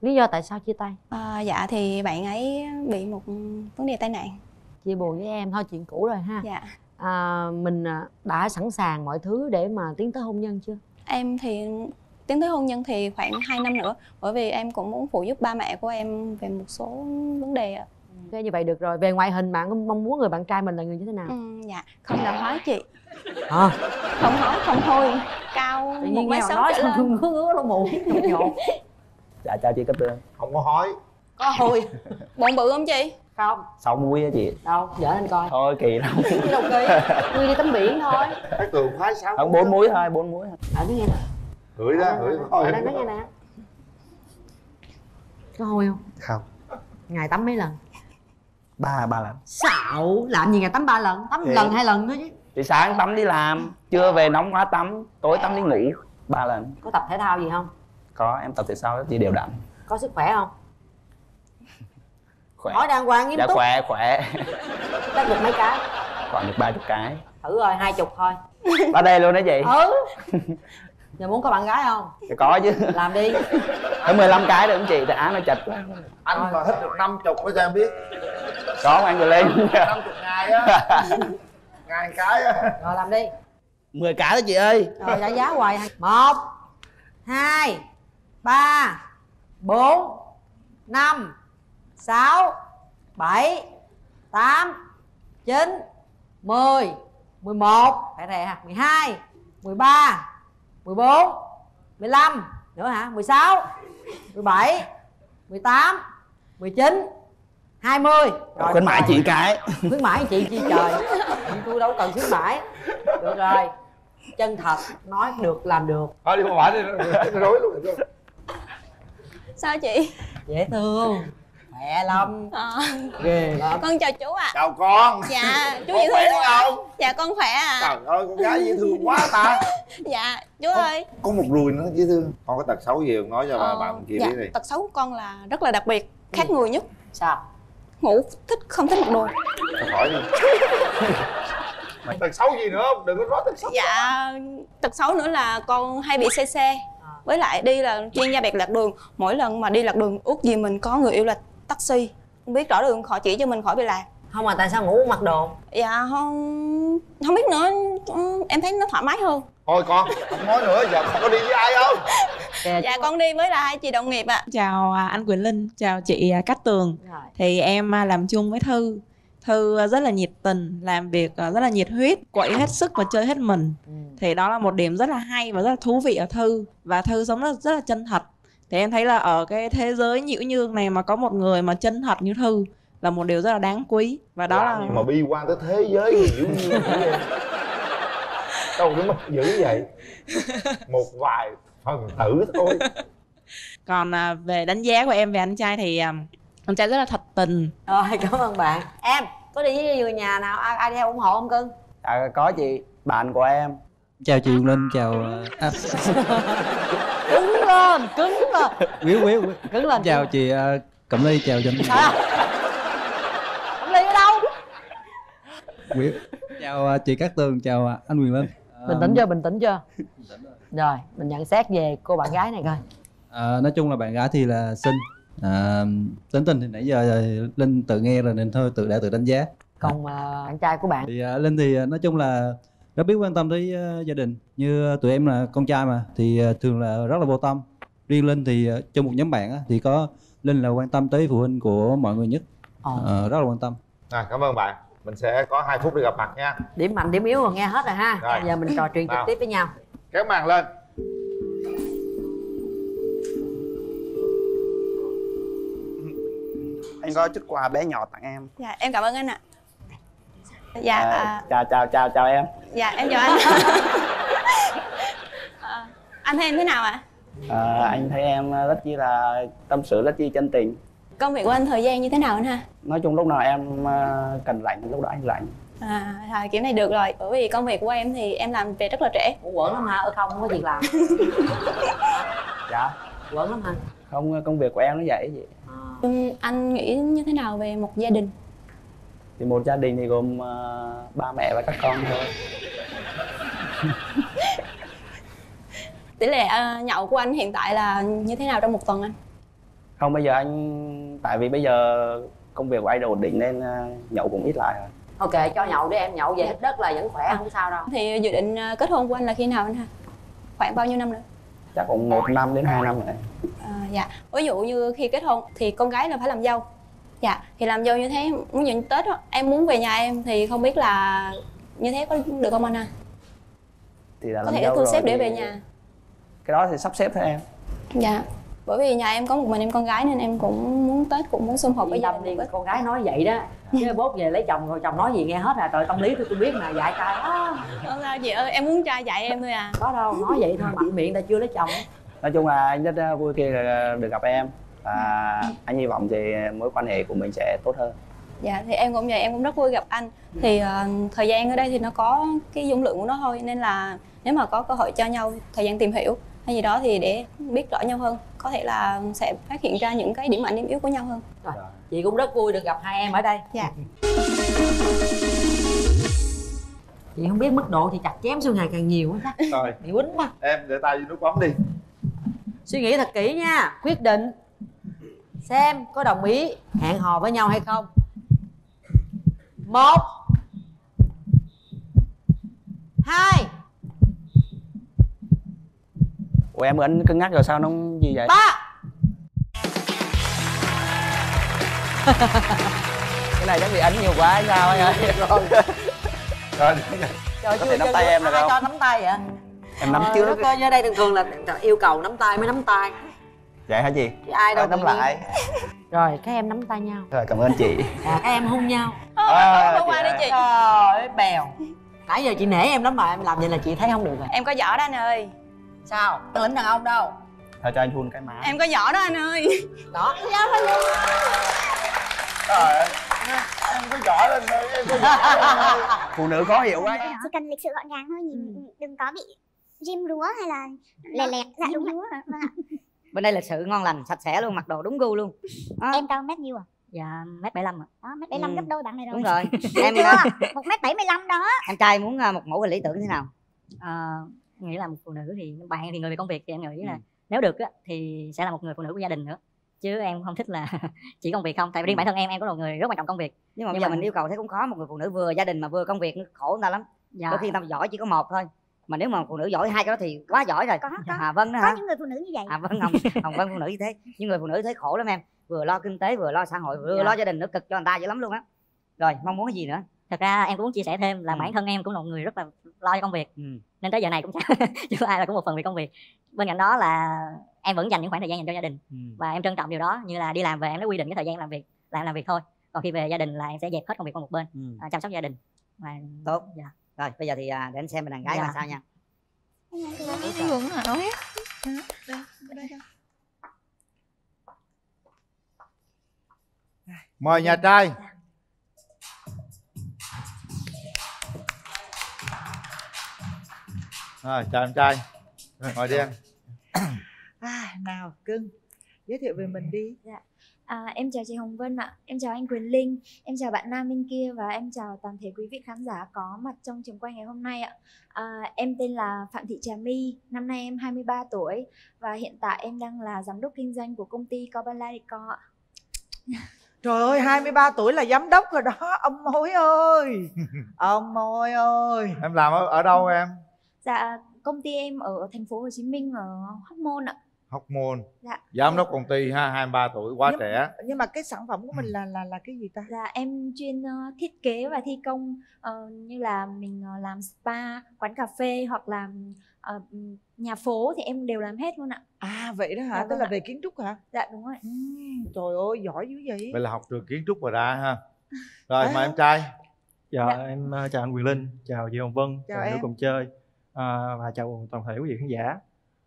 Lý do tại sao chia tay? À, dạ thì bạn ấy bị một vấn đề tai nạn. Chia buồn với em thôi chuyện cũ rồi ha. Dạ. À, mình à, đã sẵn sàng mọi thứ để mà tiến tới hôn nhân chưa em thì tiến tới hôn nhân thì khoảng 2 năm nữa bởi vì em cũng muốn phụ giúp ba mẹ của em về một số vấn đề ạ. Ok như vậy được rồi. Về ngoại hình bạn có mong muốn người bạn trai mình là người như thế nào? Ừ, dạ. Không đòi hỏi chị. À, không hỏi không thôi. Cao tự một mét sáu nói trở lên. ngứa ngứa lỗ mũi nhột nhột dạ chào chị cấp tường không có hói có hôi bụng bự không chị không? Sáu muối á chị? Đâu dở lên coi. Thôi kỳ lắm. Cái đầu kỳ. Người đi tắm biển thôi. Cái tường khoái sáu không bốn muối thôi bốn muối. Ở nó nghe nè. Hửi ở thôi đây nó nghe nè. Có hôi không? Không. Ngày tắm mấy lần? Ba ba lần. Xạo. Làm gì ngày tắm ba lần? Tắm Thì- lần hai lần thôi chứ. thì sáng tắm đi làm trưa về nóng quá tắm tối tắm đi ngủ ba lần. Có tập thể thao gì không? Có em tập thể sao chị đều đặn. Có sức khỏe không khỏe. Hỏi đàng hoàng nghiêm dạ túc. khỏe khỏe. Tắt được mấy cái. Khoảng được ba chục cái. Thử rồi hai chục thôi. Ba đây luôn đó chị. Ừ. Giờ muốn có bạn gái không? Dạ có chứ. Làm đi. Phải 15 cái được không chị? Tại á nó chật quá. Anh mà thích được năm chục mới cho em biết. Có mà anh lên. Năm chục ngày á. Ngày cái á. Rồi làm đi. 10 cái đó chị ơi. Rồi trả giá hoài một hai ba bốn năm sáu bảy tám chín mười mười một phải rè ha mười hai mười ba mười bốn mười lăm nữa hả mười sáu mười bảy mười tám mười chín hai mươi. Rồi khuyến rồi. chị cái. Khuyến mãi chị chi trời. Tôi đâu cần khuyến mãi. Được rồi. Chân thật nói được làm được. Thôi đi không phải đi rối luôn. Sao chị? Dễ thương mẹ lâm. À, ghê. Lắm con chào chú ạ. Chào con. Dạ chú Con dễ khỏe thương không? dạ con khỏe ạ. Trời ơi con gái dễ thương quá ta. Dạ chú ơi. có một ruồi nữa dễ thương. Con có tật xấu gì không? Nói cho Ờ, bà bạn kia dạ, biết đi. tật xấu của con là rất là đặc biệt khác người nhất. Sao? Ngủ thích không thích mặc đồ hỏi đi. Tật xấu gì nữa không? Đừng có nói tật xấu. Dạ tật xấu nữa là con hay bị say xe với lại đi là chuyên gia bẹt lạc đường. Mỗi lần mà đi lạc đường ước gì mình có người yêu là taxi không biết rõ đường khỏi chỉ cho mình khỏi bị lạc không mà tại sao ngủ mặc đồ dạ không không biết nữa Ừ, em thấy nó thoải mái hơn thôi con không nói nữa giờ con có đi với ai không dạ con đi với là hai chị đồng nghiệp ạ Chào à, anh Quỳnh Linh, chào chị à, Cát Tường. Thì em à, làm chung với Thư. Thư à, rất là nhiệt tình, làm việc rất là nhiệt huyết, quậy hết sức và chơi hết mình. Thì đó là một điểm rất là hay và rất là thú vị ở Thư. Và Thư sống rất, rất là chân thật. Thì em thấy là ở cái thế giới nhiễu nhương này mà có một người mà chân thật như thư là một điều rất là đáng quý. Và đó Làm là gì mà bi quan tới thế giới hiểu như vậy đâu đến mức dữ vậy. Một vài phần tử thôi. Còn à, về đánh giá của em về anh trai thì à, anh trai rất là thật tình. Rồi cảm ơn bạn. Em có đi với người nhà nào? Ai, ai theo ủng hộ không cưng? À, có chị bạn của em chào chị Linh chào ờ, à, cứng lên cứng lên. Quý Quý Quý. cứng lên chào chị. ờ, Cẩm Ly chào Trinh à. Ông ly ở đâu? Quý chào ờ, chị Cát Tường chào anh Huyền Linh. Bình tĩnh chưa bình tĩnh chưa? Rồi mình nhận xét về cô bạn gái này coi. Ờ, nói chung là bạn gái thì là xinh. À, tính tình thì nãy giờ Linh tự nghe rồi nên thôi tự đã tự đánh giá. Còn bạn trai của bạn? Thì à, Linh thì à, nói chung là rất biết quan tâm tới à, gia đình. Như tụi em là con trai mà thì à, thường là rất là vô tâm. Riêng Linh thì à, trong một nhóm bạn á, thì có Linh là quan tâm tới phụ huynh của mọi người nhất. Ờ. Ờ, rất là quan tâm. À, cảm ơn bạn. Mình sẽ có 2 phút để gặp mặt nha. Điểm mạnh điểm yếu rồi nghe hết rồi ha. Rồi. giờ mình trò chuyện trực tiếp với nhau. Kéo màn lên. Anh có chút quà bé nhỏ tặng em. Dạ em cảm ơn anh ạ dạ à, à, chào chào chào chào em. Dạ em chào anh. À, anh thấy em thế nào ạ? À, anh thấy em rất chi là tâm sự rất chi chân tình. Công việc của anh thời gian như thế nào anh ha? Nói chung lúc nào em à, cần rảnh thì lúc đó anh rảnh à rồi kiểu này được rồi. Bởi vì công việc của em thì em làm về rất là trễ. Quẩn lắm hả? Ở không không có việc làm. Dạ. Quẩn lắm hả? Không công việc của em nó vậy gì Ừm, anh nghĩ như thế nào về một gia đình thì một gia đình thì gồm à, ba mẹ và các con thôi. Tỷ lệ ờ, nhậu của anh hiện tại là như thế nào trong một tuần anh? Không bây giờ anh tại vì bây giờ công việc của anh đã ổn định nên à, nhậu cũng ít lại rồi ok cho nhậu để em nhậu về hết đất là vẫn khỏe không sao đâu. Thì dự định kết hôn của anh là khi nào anh ha? Khoảng bao nhiêu năm nữa? Chắc cũng một năm đến hai năm nữa À, dạ. Ví dụ như khi kết hôn thì con gái là phải làm dâu dạ thì làm dâu như thế muốn như tết đó, em muốn về nhà em thì không biết là như thế có được không anh ha thì là có làm thể thu xếp để về nhà. cái đó thì sắp xếp thôi em. Dạ bởi vì nhà em có một mình em con gái nên em cũng muốn tết cũng muốn sum họp với tâm đình đi con gái nói vậy đó. Chứ bốt về lấy chồng rồi chồng nói gì nghe hết à trời tâm lý tôi tôi biết mà dạy trai đó không sao chị ơi em muốn trai dạy em thôi à. Có đâu nói vậy thôi mạnh miệng ta chưa lấy chồng. Nói chung là anh rất à, vui khi được gặp em và anh hy vọng thì mối quan hệ của mình sẽ tốt hơn. Dạ thì em cũng vậy em cũng rất vui gặp anh. Thì ờ, thời gian ở đây thì nó có cái dung lượng của nó thôi nên là nếu mà có cơ hội cho nhau thời gian tìm hiểu hay gì đó thì để biết rõ nhau hơn có thể là sẽ phát hiện ra những cái điểm mạnh điểm yếu của nhau hơn. Rồi chị cũng rất vui được gặp hai em ở đây. Dạ. Chị không biết mức độ thì chặt chém xương ngày càng nhiều quá rồi. Bị quýnh quá. Em để tay vô nút bấm đi. Suy nghĩ thật kỹ nha quyết định xem có đồng ý hẹn hò với nhau hay không. Một. Hai. Ủa em ấn cứng ngắc rồi sao nó gì vậy? Ba. Cái này chắc bị ấn nhiều quá hay sao anh ơi rồi Trời Có chưa nắm tay em được ai không? cho nắm tay vậy? Em nắm Ờ, trước ơi, như đây thường thường là yêu cầu nắm tay mới nắm tay vậy hả chị? Ai đâu nắm lại? Rồi các em nắm tay nhau. Rồi cảm ơn chị. À, các em hôn nhau. À, hôm qua đi chị. trời ơi bèo. Nãy giờ chị nể em lắm mà em làm vậy là chị thấy không được rồi. Em có giỏ đó anh ơi. Sao? Lĩnh đàn ông đâu. Thôi cho anh hôn cái má. Em có giỏ đó anh ơi. Đó. Sao phải luôn trời ơi em có giỏi lên thôi em có giỏi lên thôi. phụ nữ khó hiểu quá. Chỉ cần lịch sự gọn gàng thôi nhìn đừng có bị rim rúa hay là lè lẹt dạ đúng rồi. Vâng ạ. Bên đây lịch sự ngon lành sạch sẽ luôn mặc đồ đúng gu luôn. Đó. em cao mét nhiêu à? Dạ mét bảy lăm đó mét bảy lăm Ừ. gấp đôi bạn này rồi. Đúng rồi. Em chưa? à, một mét bảy mươi lăm đó. em trai muốn à, một mẫu hình lý tưởng thế nào? À, nghĩ là một phụ nữ thì bạn thì người về công việc thì em nghĩ là Ừ. nếu được á, thì sẽ là một người phụ nữ của gia đình nữa. Chứ em không thích là chỉ công việc không tại vì riêng bản thân em em có một người rất quan trọng công việc. Nhưng mà Nhưng bây giờ mà- mình yêu cầu thấy cũng khó một người phụ nữ vừa gia đình mà vừa công việc khổ người ta lắm. Dạ. đôi khi người ta giỏi chỉ có một thôi mà nếu mà phụ nữ giỏi hai cái đó thì quá giỏi rồi. Có có. À vân đó có hả? những người phụ nữ như vậy. À vân hồng hồng vân phụ nữ như thế. Nhưng người phụ nữ thấy khổ lắm em. Vừa lo kinh tế vừa lo xã hội vừa Dạ. lo gia đình nữa cực cho người ta dữ lắm luôn á. Rồi mong muốn cái gì nữa? Thật ra em cũng muốn chia sẻ thêm là Ừ. bản thân em cũng là một người rất là lo cho công việc. Ừ. nên tới giờ này cũng chưa ai là cũng một phần vì công việc. Bên cạnh đó là em vẫn dành những khoảng thời gian dành cho gia đình. Ừ. và em trân trọng điều đó như là đi làm về em đã quy định cái thời gian làm việc là em làm việc thôi. Còn khi về gia đình là em sẽ dẹp hết công việc qua một bên Ừ. à, chăm sóc gia đình. Và tốt. dạ. Rồi bây giờ thì à, để anh xem bên đàn gái Dạ. là sao nha. Mời nhà trai. Rồi chào em trai. Ngồi đi em. À, nào cưng. Giới thiệu về mình đi. Dạ. À, em chào chị Hồng Vân ạ, em chào anh Quyền Linh, em chào bạn Nam bên kia và em chào toàn thể quý vị khán giả có mặt trong trường quay ngày hôm nay ạ. À, em tên là Phạm Thị Trà My, năm nay em 23 tuổi và hiện tại em đang là giám đốc kinh doanh của công ty Cobaladico ạ. Trời ơi 23 tuổi là giám đốc rồi đó Ông mối ơi Ông mối ơi em làm ở, ở đâu em Dạ, công ty em ở thành phố Hồ Chí Minh ở Hóc Môn ạ. Hóc Môn Dạ. giám đốc công ty ha 23 tuổi quá Nhưng- trẻ Nhưng mà cái sản phẩm của mình là là là cái gì ta Dạ em chuyên ờ, thiết kế và thi công ờ, như là mình ờ, làm spa, quán cà phê hoặc là ờ, nhà phố thì em đều làm hết luôn ạ. À vậy đó hả Dạ Tức vâng là ạ. về kiến trúc hả Dạ đúng rồi. Trời ơi giỏi dữ vậy vậy là học trường kiến trúc mà ra ha rồi À. mời em trai Dạ, em uh, chào anh Quyền Linh, chào chị Hồng Vân, Chào chào em. cùng chơi à, và chào toàn thể quý vị khán giả.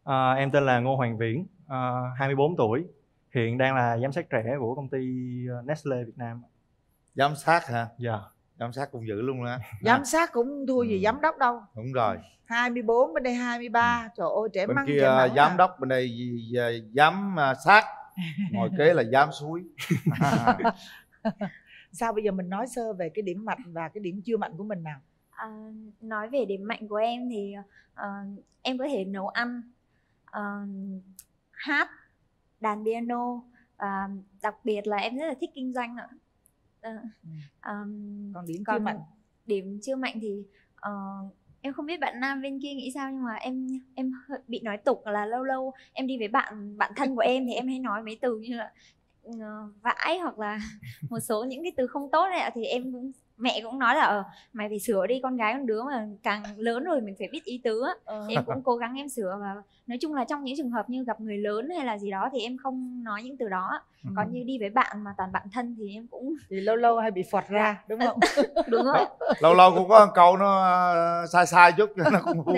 À, em tên là Ngô Hoàng Viễn, à, 24 tuổi, hiện đang là giám sát trẻ của công ty uh, Nestle Việt Nam. giám sát hả Dạ. giám sát cũng dữ luôn á Giám sát cũng thua Ừ. gì giám đốc đâu đúng rồi 24 bên đây 23 Trời ơi trẻ bên măng kia trẻ mỏng giám à. đốc bên đây giám à, sát ngồi kế là giám suối Sao bây giờ mình nói sơ về cái điểm mạnh và cái điểm chưa mạnh của mình nào À, nói về điểm mạnh của em thì ờ, em có thể nấu ăn, ờ, hát, đàn piano và đặc biệt là em rất là thích kinh doanh ạ. Ờ, ờm, Còn điểm chưa mạnh? Điểm chưa mạnh thì ờ, em không biết bạn nam bên kia nghĩ sao nhưng mà em em bị nói tục là lâu lâu em đi với bạn bạn thân của em thì em hay nói mấy từ như là ờ, vãi hoặc là một số những cái từ không tốt này thì em cũng mẹ cũng nói là ờ, mày phải sửa đi con gái con đứa mà càng lớn rồi mình phải biết ý tứ á thì em cũng cố gắng em sửa và nói chung là trong những trường hợp như gặp người lớn hay là gì đó thì em không nói những từ đó Ừ. còn như đi với bạn mà toàn bạn thân thì em cũng thì lâu lâu hay bị phọt ra đúng không đúng rồi lâu lâu cũng có một câu nó ờ, sai sai chút nó cũng vui.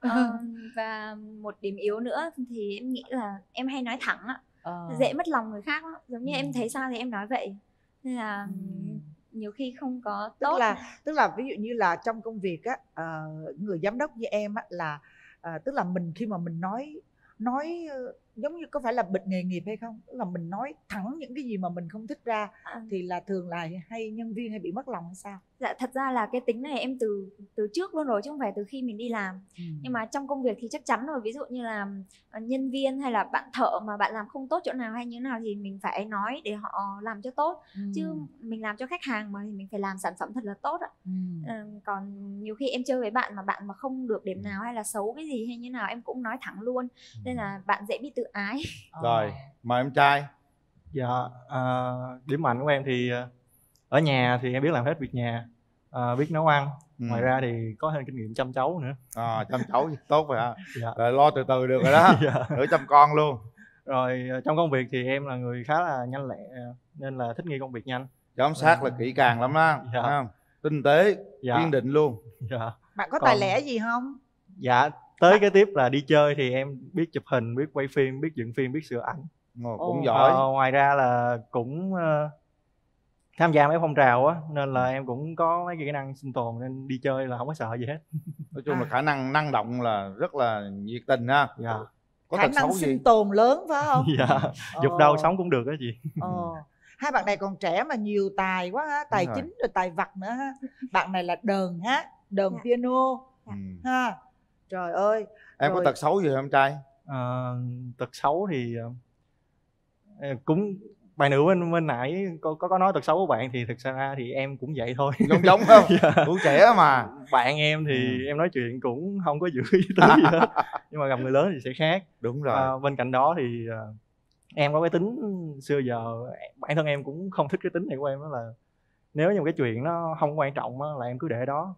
Ờ, và một điểm yếu nữa thì em nghĩ là em hay nói thẳng á Ờ. dễ mất lòng người khác lắm. giống như Ừ. em thấy sao thì em nói vậy nên là nhiều khi không có tức tốt là tức là ví dụ như là trong công việc á ờ, người giám đốc như em á là ờ, tức là mình khi mà mình nói nói ờ, giống như có phải là bịt nghề nghiệp hay không? Tức là mình nói thẳng những cái gì mà mình không thích ra thì là thường là hay nhân viên hay bị mất lòng hay sao dạ thật ra là cái tính này em từ từ trước luôn rồi chứ không phải từ khi mình đi làm. Ừ. nhưng mà trong công việc thì chắc chắn rồi ví dụ như là ờ, nhân viên hay là bạn thợ mà bạn làm không tốt chỗ nào hay như nào thì mình phải nói để họ làm cho tốt. Chứ Ừ. mình làm cho khách hàng mà thì mình phải làm sản phẩm thật là tốt ạ. Ừ. Ờ, còn nhiều khi em chơi với bạn mà bạn mà không được điểm nào hay là xấu cái gì hay như nào em cũng nói thẳng luôn. Nên là bạn dễ bị tự ái. Rồi mời em trai. Dạ, à, điểm mạnh của em thì à, ở nhà thì em biết làm hết việc nhà, à, biết nấu ăn. Ừ. Ngoài ra thì có thêm kinh nghiệm chăm cháu nữa. à, chăm cháu tốt rồi hả Dạ. rồi lo từ từ được rồi đó Dạ. đỡ chăm con luôn Rồi à, trong công việc thì em là người khá là nhanh lẹ nên là thích nghi công việc nhanh. giám sát là kỹ càng lắm đó Dạ. Thấy không? tinh tế Dạ. kiên định luôn Dạ. bạn có Còn- tài lẻ gì không Dạ, tới cái tiếp là đi chơi thì em biết chụp hình, biết quay phim, biết dựng phim, biết sửa ảnh. Ồ, cũng giỏi. Ờ, ngoài ra là cũng ờ, tham gia mấy phong trào á nên là em cũng có mấy kỹ năng sinh tồn nên đi chơi là không có sợ gì hết. nói chung là khả năng năng động là rất là nhiệt tình ha. Dạ. Có khả năng sinh gì tồn lớn phải không? Dạ dục đâu Ờ. sống cũng được á chị. Ờ. hai bạn này còn trẻ mà nhiều tài quá ha tài Đúng rồi. chính rồi tài vặt nữa ha. Bạn này là đờn hát đờn piano ha. Trời ơi. Em có Rồi- tật xấu gì không trai? Ờ, tật xấu thì ờ, cũng bài nữ bên bên nãy có có có nói tật xấu của bạn thì thực ra thì em cũng vậy thôi. Giống giống không? Dạ. tuổi trẻ mà. Bạn em thì Ừ. em nói chuyện cũng không có giữ ý tứ gì hết. Nhưng mà gặp người lớn thì sẽ khác. Đúng rồi. Ờ, bên cạnh đó thì ờ, em có cái tính xưa giờ bản thân em cũng không thích cái tính này của em đó là nếu như một cái chuyện nó không quan trọng á, là em cứ để đó.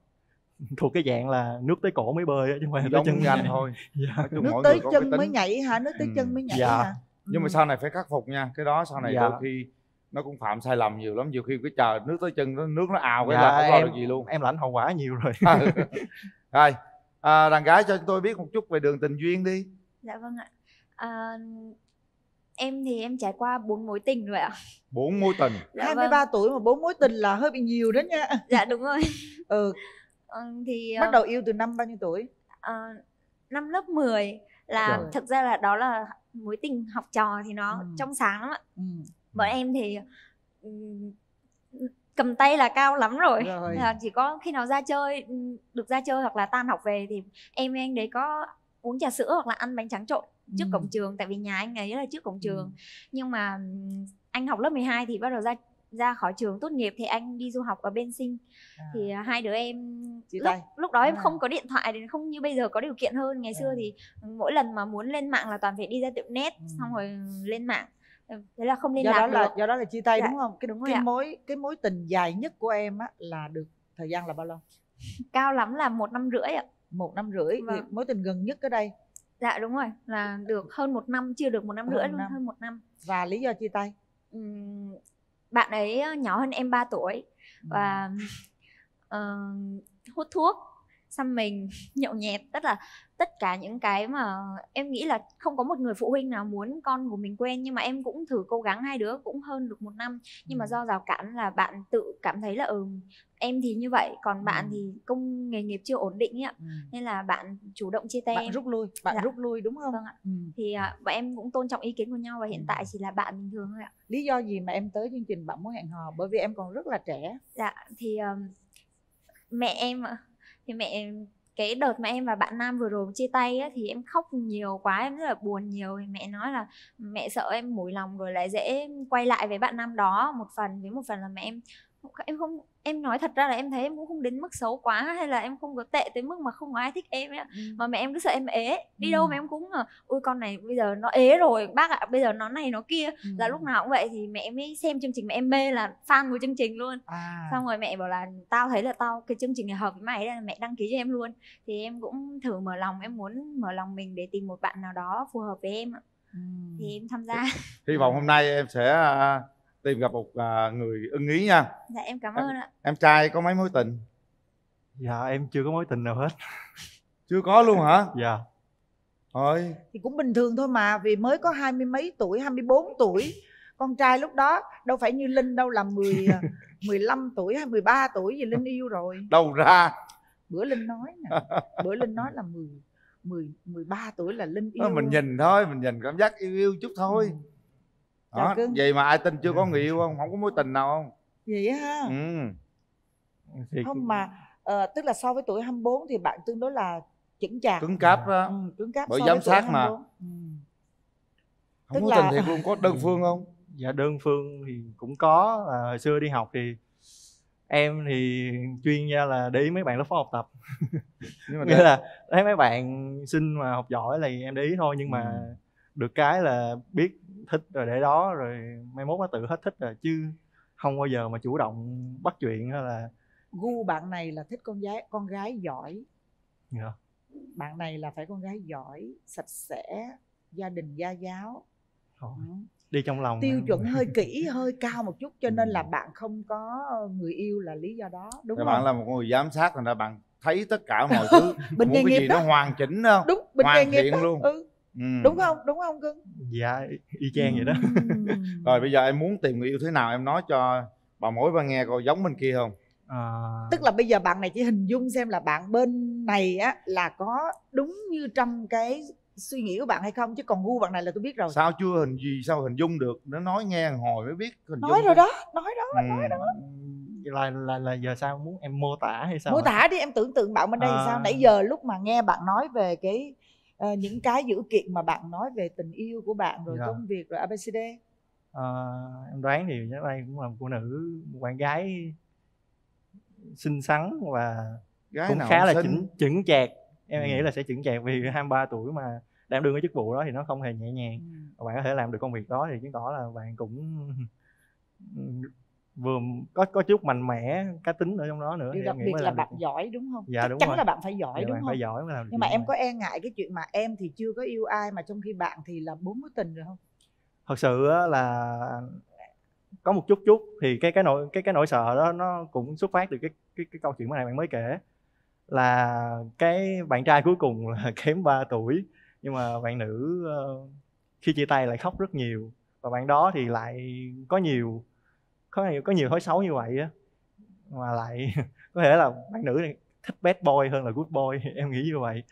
Thuộc cái dạng là nước tới cổ mới bơi á, chứ không phải là tới giống chân như anh thôi. Dạ. Nước tới chân mới nhảy hả? Nước tới Ừ. chân mới nhảy Dạ. hả nhưng mà sau này phải khắc phục nha cái đó sau này Dạ. đôi khi nó cũng phạm sai lầm nhiều lắm nhiều khi cái chờ nước tới chân nó nước nó ào cái Dạ, là không lo em được gì luôn. em lãnh hậu quả nhiều rồi. Rồi à, đàn gái cho chúng tôi biết một chút về đường tình duyên đi. Dạ vâng ạ. À, em thì em trải qua bốn mối tình rồi ạ. Bốn mối tình. Dạ 23 tuổi mà bốn mối tình là hơi bị nhiều đó nha. Dạ đúng rồi. Ừ. Ờ, thì bắt ờ, đầu yêu từ năm bao nhiêu tuổi? ờ, năm lớp 10 là Trời. thực ra là đó là mối tình học trò thì nó trong sáng lắm ạ Ừ. bọn em thì cầm tay là cao lắm rồi, Rồi. Là chỉ có khi nào ra chơi được ra chơi hoặc là tan học về thì em anh đấy có uống trà sữa hoặc là ăn bánh tráng trộn trước Ừ. cổng trường tại vì nhà anh ấy là trước cổng trường nhưng mà anh học lớp 12 thì bắt đầu ra ra khỏi trường tốt nghiệp thì anh đi du học ở bên sinh. Thì à, hai đứa em lúc, tay. lúc đó em À. không có điện thoại thì không như bây giờ có điều kiện hơn. Ngày xưa thì mỗi lần mà muốn lên mạng là toàn phải đi ra tiệm net xong rồi lên mạng. Thế là không liên do lạc đó là được. do đó là chia tay Dạ, đúng không? Cái đúng rồi cái ạ. mối cái mối tình dài nhất của em á là được thời gian là bao lâu? Cao lắm là một năm rưỡi ạ. Một năm rưỡi. Vâng. mối tình gần nhất ở đây? Dạ đúng rồi. Là được hơn một năm chưa được một năm Hơn rưỡi một luôn năm. hơn một năm. Và lý do chia tay bạn ấy ờ, nhỏ hơn em 3 tuổi và ờ, hút thuốc xăm mình nhậu nhẹt. Tất là tất cả những cái mà em nghĩ là không có một người phụ huynh nào muốn con của mình quen nhưng mà em cũng thử cố gắng hai đứa cũng hơn được một năm. Nhưng mà do rào cản là bạn tự cảm thấy là ừ em thì như vậy còn bạn thì công nghề nghiệp chưa ổn định ấy ạ. Nên là bạn chủ động chia tay bạn em. rút lui bạn Dạ. rút lui đúng không? Vâng ạ. Ừ. thì à, bọn em cũng tôn trọng ý kiến của nhau và hiện tại chỉ là bạn bình thường thôi ạ. Lý do gì mà em tới chương trình bạn muốn hẹn hò? Bởi vì em còn rất là trẻ. Dạ thì um, mẹ em thì mẹ cái đợt mà em và bạn nam vừa rồi chia tay á, thì em khóc nhiều quá em rất là buồn nhiều. Thì mẹ nói là mẹ sợ em mủi lòng rồi lại dễ quay lại với bạn nam đó một phần với một phần là mẹ em em không em nói thật ra là em thấy em cũng không đến mức xấu quá hay là em không có tệ tới mức mà không có ai thích em ấy ạ. mà mẹ em cứ sợ em ế. Đi đâu mà em cũng ờ, ui con này bây giờ nó ế rồi bác ạ bây giờ nó này nó kia. Là lúc nào cũng vậy thì mẹ mới xem chương trình mẹ em mê là fan của chương trình luôn. À. xong rồi mẹ bảo là tao thấy là tao cái chương trình này hợp với mày nên là mẹ đăng ký cho em luôn. Thì em cũng thử mở lòng em muốn mở lòng mình để tìm một bạn nào đó phù hợp với em ạ. Thì em tham gia. hy vọng hôm nay em sẽ à, tìm gặp một à, người ưng ý nha. Dạ em cảm ơn ạ. em trai có mấy mối tình? Dạ em chưa có mối tình nào hết. Chưa có luôn hả? Dạ. Thôi. Thì cũng bình thường thôi mà vì mới có hai mươi mấy tuổi 24 tuổi. Con trai lúc đó đâu phải như linh đâu là 10 à, 15 tuổi hay 13 tuổi gì linh yêu rồi. Đâu ra. Bữa linh nói nè bữa linh nói là 10 10 13 tuổi là linh yêu mình nhìn thôi mình nhìn cảm giác yêu yêu chút thôi Chào đó cưng. vậy mà ai tin chưa có người yêu không? Không có mối tình nào không? Vậy ha. Ừ. Thì không mà ờ, tức là so với tuổi 24 thì bạn tương đối là chững chạc. Cứng cáp đó. Ừ, cứng cáp bởi so giám sát mà. 24. Ừ. không Tức có là- tình thiệt luôn có đơn phương không? Dạ đơn phương thì cũng có. Là hồi xưa đi học thì em thì chuyên gia là để ý mấy bạn lớp phó học tập. Nhưng mà nghĩa là thấy mấy bạn xinh mà học giỏi là em để ý thôi nhưng mà Ừ. được cái là biết thích rồi để đó rồi mai mốt nó tự hết thích rồi chứ không bao giờ mà chủ động bắt chuyện hay là gu bạn này là thích con gái con gái giỏi dạ. bạn này là phải con gái giỏi sạch sẽ gia đình gia giáo Thôi, Ừ. đi trong lòng tiêu chuẩn hơi kỹ hơi cao một chút cho nên là bạn không có người yêu là lý do đó đúng Thì không bạn là một người giám sát thành ra bạn thấy tất cả mọi thứ Bên muốn cái gì đó. nó hoàn chỉnh không đúng nghề hoàn thiện đó. luôn ừ. Ừ. đúng không? Đúng không cưng? Dạ y chang vậy đó. Rồi bây giờ em muốn tìm người yêu thế nào em nói cho bà mối bà nghe coi giống bên kia không? À, tức là bây giờ bạn này chỉ hình dung xem là bạn bên này á là có đúng như trong cái suy nghĩ của bạn hay không? Chứ còn gu bạn này là tôi biết rồi. Sao chưa hình gì sao hình dung được? Nó nói nghe hồi mới biết hình nói dung rồi cái- đó nói đó Ừ. nói đó. Là là là giờ sao? Muốn em mô tả hay sao mô tả đi em tưởng tượng bạn bên đây À. sao? Nãy giờ lúc mà nghe bạn nói về cái ờ, những cái dữ kiện mà bạn nói về tình yêu của bạn rồi Dạ. công việc rồi abcd Ờ, em đoán thì chắc đây cũng là một phụ nữ một bạn gái xinh xắn và Gái cũng khá là chững chững chạc em Ừ. nghĩ là sẽ chững chạc vì 23 tuổi mà đảm đương cái chức vụ đó thì nó không hề nhẹ nhàng Ừ. và bạn có thể làm được công việc đó thì chứng tỏ là bạn cũng vừa có có chút mạnh mẽ cá tính ở trong đó nữa điều đặc biệt là bạn được. giỏi đúng không Dạ, chắc đúng chắn rồi. là bạn phải giỏi Dạ, đúng không phải giỏi mới làm nhưng mà em có e ngại cái chuyện mà em thì chưa có yêu ai mà trong khi bạn thì là bốn mối tình rồi không thật sự là có một chút chút thì cái cái nỗi cái cái nỗi sợ đó nó cũng xuất phát từ cái cái cái câu chuyện mà này bạn mới kể là cái bạn trai cuối cùng là kém 3 tuổi nhưng mà bạn nữ ờ, khi chia tay lại khóc rất nhiều và bạn đó thì lại có nhiều có nhiều có nhiều thói xấu như vậy á. Mà lại có thể là bạn nữ này thích bad boy hơn là good boy em nghĩ như vậy.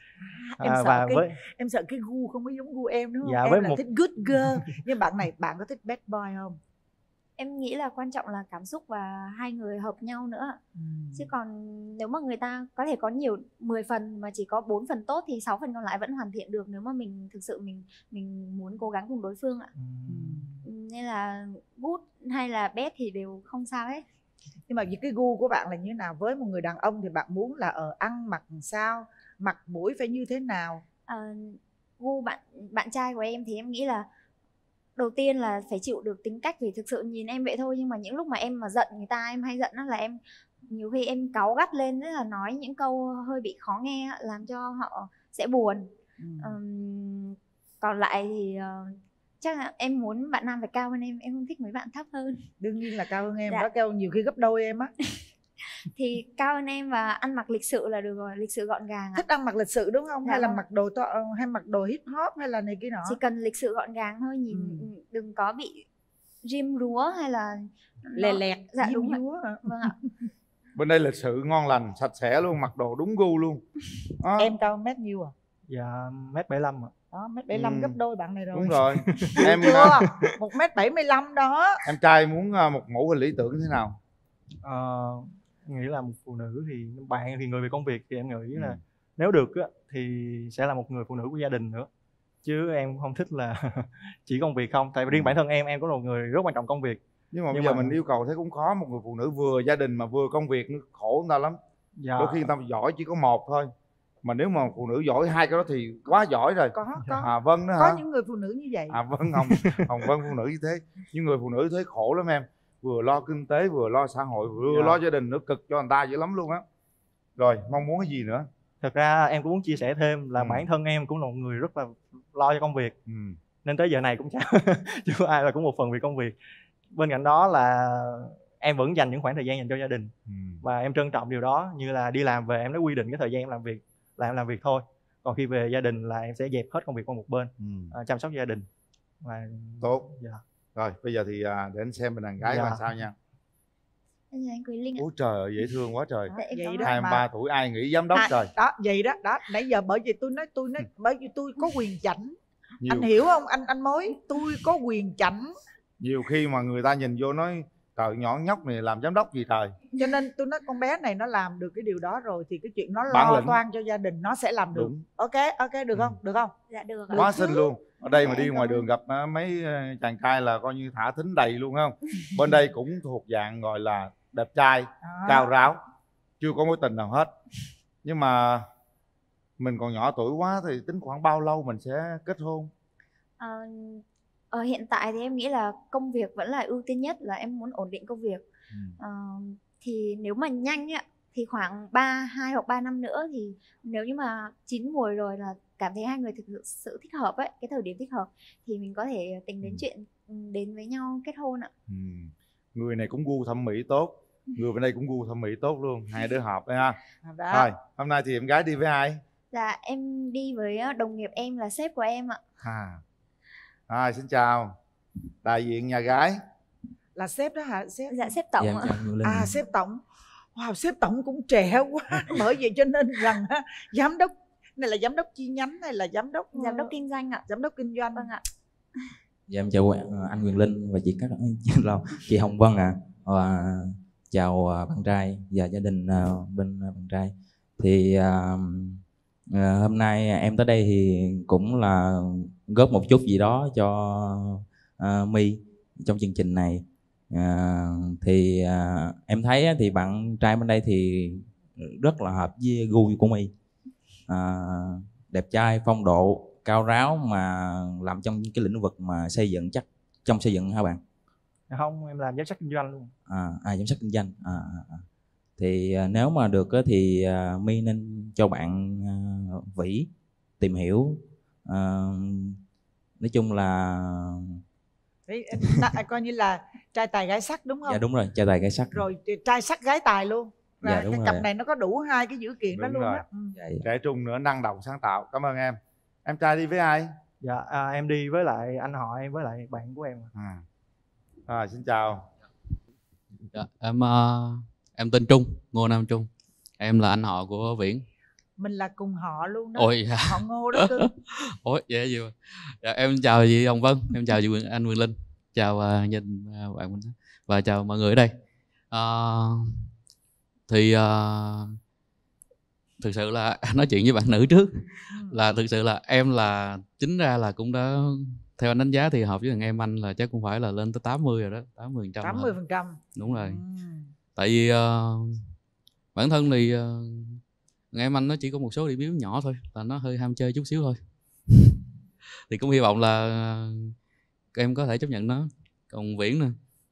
Em À, sợ cái em sợ cái gu không có giống gu em đúng không? Dạ, em với là một- thích good girl. Nhưng bạn này bạn có thích bad boy không em nghĩ là quan trọng là cảm xúc và hai người hợp nhau nữa. Chứ còn nếu mà người ta có thể có nhiều 10 phần mà chỉ có 4 phần tốt thì 6 phần còn lại vẫn hoàn thiện được nếu mà mình thực sự mình mình muốn cố gắng cùng đối phương ạ. Nên là good hay là bad thì đều không sao hết. Nhưng mà cái gu của bạn là như thế nào? Với một người đàn ông thì bạn muốn là ở ăn mặc sao? Mặt mũi phải như thế nào? Ờ, gu bạn bạn trai của em thì em nghĩ là đầu tiên là phải chịu được tính cách vì thực sự nhìn em vậy thôi nhưng mà những lúc mà em mà giận người ta em hay giận đó là em nhiều khi em cáu gắt lên rất là nói những câu hơi bị khó nghe làm cho họ sẽ buồn. Ừm, còn lại thì ờ, chắc là em muốn bạn nam phải cao hơn em em không thích mấy bạn thấp hơn. Đương nhiên là cao hơn em Dạ. đó cao nhiều khi gấp đôi em á thì cao hơn em và ăn mặc lịch sự là được rồi lịch sự gọn gàng ạ. Thích ăn mặc lịch sự đúng không? Dạ hay là vâng. mặc đồ to hay mặc đồ hip hop hay là này kia nọ? Chỉ cần lịch sự gọn gàng thôi nhìn đừng có bị rim rúa hay là lè lẹt dạ diêm đúng ạ. hả? vâng ạ. Bên đây lịch sự ngon lành sạch sẽ luôn mặc đồ đúng gu luôn. Đó. em cao mét nhiêu à? Dạ mét bảy lăm ạ. Đó mét bảy lăm Ừ. gấp đôi bạn này rồi. Đúng rồi. Em chưa? ờ, một mét bảy mươi lăm đó. em trai muốn ờ, một mẫu hình lý tưởng thế nào? Ờ, nghĩ là một phụ nữ thì bạn thì người về công việc thì em nghĩ là Ừ. nếu được á, thì sẽ là một người phụ nữ của gia đình nữa. Chứ em không thích là chỉ công việc không tại vì riêng bản thân em em có một người rất quan trọng công việc. Nhưng mà bây giờ mình yêu cầu thấy cũng khó một người phụ nữ vừa gia đình mà vừa công việc khổ người ta lắm. Dạ. đôi khi người ta giỏi chỉ có một thôi mà nếu mà phụ nữ giỏi hai cái đó thì quá giỏi rồi. Có có. À vân nữa có hả? những người phụ nữ như vậy. À vân hồng hồng vân phụ nữ như thế. Nhưng người phụ nữ thấy khổ lắm em vừa lo kinh tế vừa lo xã hội vừa Dạ. lo gia đình nữa cực cho người ta dữ lắm luôn á rồi mong muốn cái gì nữa thật ra em cũng muốn chia sẻ thêm là Ừ. bản thân em cũng là một người rất là lo cho công việc ừ. nên tới giờ này cũng chả chưa có ai là cũng một phần vì công việc bên cạnh đó là em vẫn dành những khoảng thời gian dành cho gia đình Ừ. và em trân trọng điều đó như là đi làm về em đã quy định cái thời gian em làm việc là em làm việc thôi còn khi về gia đình là em sẽ dẹp hết công việc qua một bên Ừ. à, chăm sóc gia đình và tốt dạ. Rồi bây giờ thì à, để anh xem bên đàn gái Dạ. coi sao nha Anh chào anh Quỳ Linh ạ. Ôi trời ơi, dễ thương quá trời Dạ, vậy đó ơn. hai mà- ba tuổi ai nghĩ giám đốc À, trời đó vậy đó đó nãy giờ bởi vì tôi nói tôi nói bởi vì tôi có quyền chảnh Nhiều. anh hiểu không anh anh mối tôi có quyền chảnh nhiều khi mà người ta nhìn vô nói trời nhỏ nhóc này làm giám đốc gì trời? Cho nên tôi nói con bé này nó làm được cái điều đó rồi thì cái chuyện nó lo toan cho gia đình nó sẽ làm được. Đúng. ok ok được không? Được không? Dạ được ạ. quá xinh luôn. Ở đây mà Dạ, đi em ngoài đường gặp à, mấy à, chàng trai là coi như thả thính đầy luôn không? Bên đây cũng thuộc dạng gọi là đẹp trai cao ráo chưa có mối tình nào hết. Nhưng mà mình còn nhỏ tuổi quá thì tính khoảng bao lâu mình sẽ kết hôn? Ờ, ờ, hiện tại thì em nghĩ là công việc vẫn là ưu tiên nhất là em muốn ổn định công việc. Ờ, thì nếu mà nhanh ạ thì khoảng 3, 2 hoặc 3 năm nữa thì nếu như mà chín mùi rồi là cảm thấy hai người thực sự thích hợp ấy cái thời điểm thích hợp thì mình có thể tính đến chuyện ừ, đến với nhau kết hôn ạ. Ừ. người này cũng gu thẩm mỹ tốt người bên đây cũng gu thẩm mỹ tốt luôn hai đứa hợp đấy ha. Đó. rồi hôm nay thì em gái đi với ai? Là em đi với ờ, đồng nghiệp em là sếp của em ạ. À rồi xin chào. Đại diện nhà gái. Là sếp đó hả? Sếp dạ sếp tổng Dạ, ạ. chào à sếp tổng. Wow sếp tổng cũng trẻ quá. Bởi vậy cho nên rằng á, giám đốc này là giám đốc chi nhánh hay là giám đốc giám đốc kinh doanh ạ. giám đốc kinh doanh. Vâng ạ. Dạ em chào ờ, anh Quyền Linh và chị các lâu chị Hồng Vân ạ. Và chào ờ, bạn trai và gia đình ờ, bên ờ, bạn trai. Thì ờ, ờ, hôm nay em tới đây thì cũng là góp một chút gì đó cho ờ, My trong chương trình này. Ờ, thì ờ, em thấy thì bạn trai bên đây thì rất là hợp với gu của My. Ờ, đẹp trai phong độ cao ráo mà làm trong cái lĩnh vực mà xây dựng chắc trong xây dựng hả bạn? Không em làm giám sát kinh doanh luôn. À, à giám sát kinh doanh. À, à, à. Thì à, nếu mà được á, thì à, mi nên cho bạn à, vĩ tìm hiểu. À, nói chung là coi như là trai tài gái sắc đúng không? Dạ đúng rồi trai tài gái sắc. Rồi trai sắc gái tài luôn. Dạ, Và đúng cái rồi cặp ạ. này nó có đủ hai cái dữ kiện đó Đúng luôn rồi. á ừ. trẻ trung nữa năng động sáng tạo. Cảm ơn em. Em trai đi với ai? Dạ à, em đi với lại anh họ em với lại bạn của em à. rồi xin chào. Dạ, em ờ, em tên Trung, Ngô Nam Trung. Em là anh họ của Viễn. mình là cùng họ luôn đó Ôi dạ. họ ngô đó cưng Ôi dễ gì mà. Dạ, em chào chị Hồng Vân, em chào chị anh Quyền Linh, chào gia đình ờ, bạn mình và chào mọi người ở đây. Ờ, thì ờ, thực sự là nói chuyện với bạn nữ trước là thực sự là em là chính ra là cũng đã theo anh đánh giá thì hợp với thằng em anh là chắc cũng phải là lên tới 80 rồi đó 80 phần trăm 80 phần trăm đúng rồi tại vì uh, bản thân thì uh, em anh nó chỉ có một số điểm yếu nhỏ thôi là nó hơi ham chơi chút xíu thôi. Thì cũng hy vọng là uh, em có thể chấp nhận nó. Còn viễn nè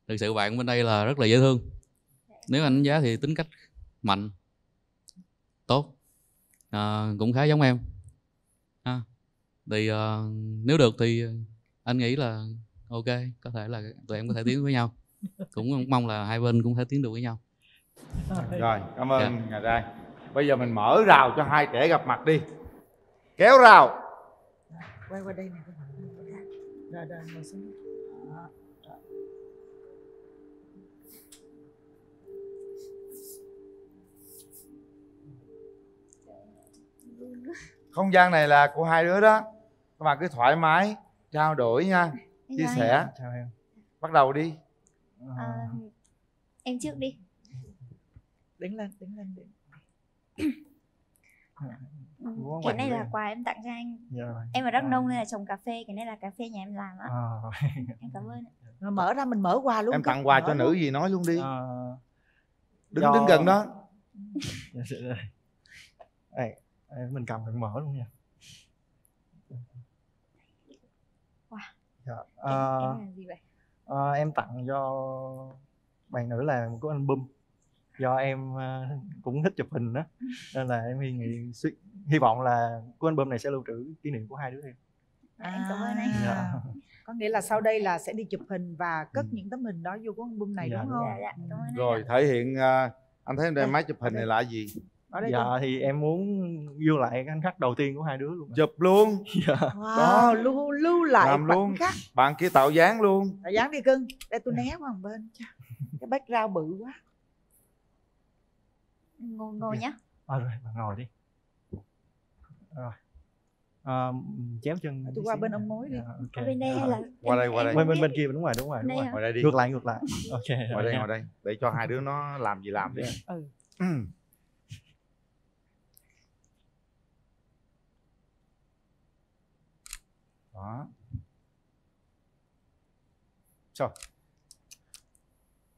thực sự bạn bên đây là rất là dễ thương. Nếu anh đánh giá thì tính cách mạnh tốt Ờ, cũng khá giống em. Ha thì uh, nếu được thì anh nghĩ là ok có thể là tụi em có thể tiến với nhau cũng mong là hai bên cũng thể tiến được với nhau. Rồi cảm ơn Dạ. ngài trai bây giờ mình mở rào cho hai trẻ gặp mặt đi. Kéo rào. Quay qua đây nè rồi rồi ngồi xuống. Đó, đó. không gian này là của hai đứa đó. Các bạn cứ thoải mái trao đổi nha chia Dạ. sẻ. Chào em bắt đầu đi À, em trước đi. Đứng lên đứng lên đứng. Muốn cái này là em. quà em tặng cho anh. Dạ rồi. em ở đắk nông nên là trồng cà phê cái này là cà phê nhà em làm á. À, em cảm ơn Rồi mở ra mình mở quà luôn em tặng quà mở cho luôn. nữ gì nói luôn đi. Ờ, đứng do- đứng gần đó. Dạ, dạ, dạ. Đây, mình cầm mình mở luôn nha. Wow. dạ. em, ờ, em làm gì vậy ờ, em tặng cho bạn nữ là một cái album do em ờ, cũng thích chụp hình đó nên là em hy nghĩ suy- hy vọng là cái album này sẽ lưu trữ kỷ niệm của hai đứa em. Em cảm ơn anh Dạ. có nghĩa là sau đây là sẽ đi chụp hình và cất những tấm hình đó vô cái album này Dạ, đúng không? dạ, dạ, rồi thể hiện à, anh thấy em đem máy chụp hình này là gì ở đây dạ cưng. thì em muốn lưu lại cái khoảnh khắc đầu tiên của hai đứa luôn chụp luôn. Dạ. wow, lưu lưu lại làm luôn. khắc. Bạn kia tạo dáng luôn. Rồi dán đi cưng. Để tôi né qua một bên. Cái background bự quá. Ngồi ngồi nhá. À, rồi bạn ngồi đi. Rồi. À, chéo chân tôi qua bên ông mối đi. Dạ, ok. Ở bên đây hay là Qua đây, qua đây. không bên bên bên kia đúng ngoài đúng ngoài đúng hả? ngồi đây đi. Ngược lại ngược lại. Ok ngồi đây. ngồi đây để cho hai đứa nó làm gì làm đi. Ừ. đó. Sao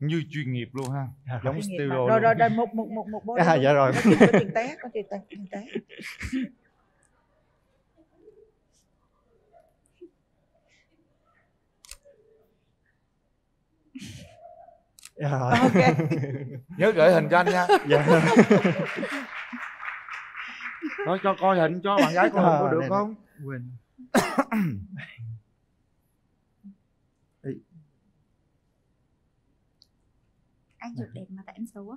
như chuyên nghiệp luôn ha. Giống Chuyên nghiệp studio rồi rồi rồi một một một một bố À, dạ rồi. có có tiền té có tiền té tiền té. Dạ rồi. ok. Nhớ gửi hình cho anh nha. Dạ nói cho coi hình cho bạn gái hình có Ờ, được này, không? quên anh chụp đẹp mà tại em xấu á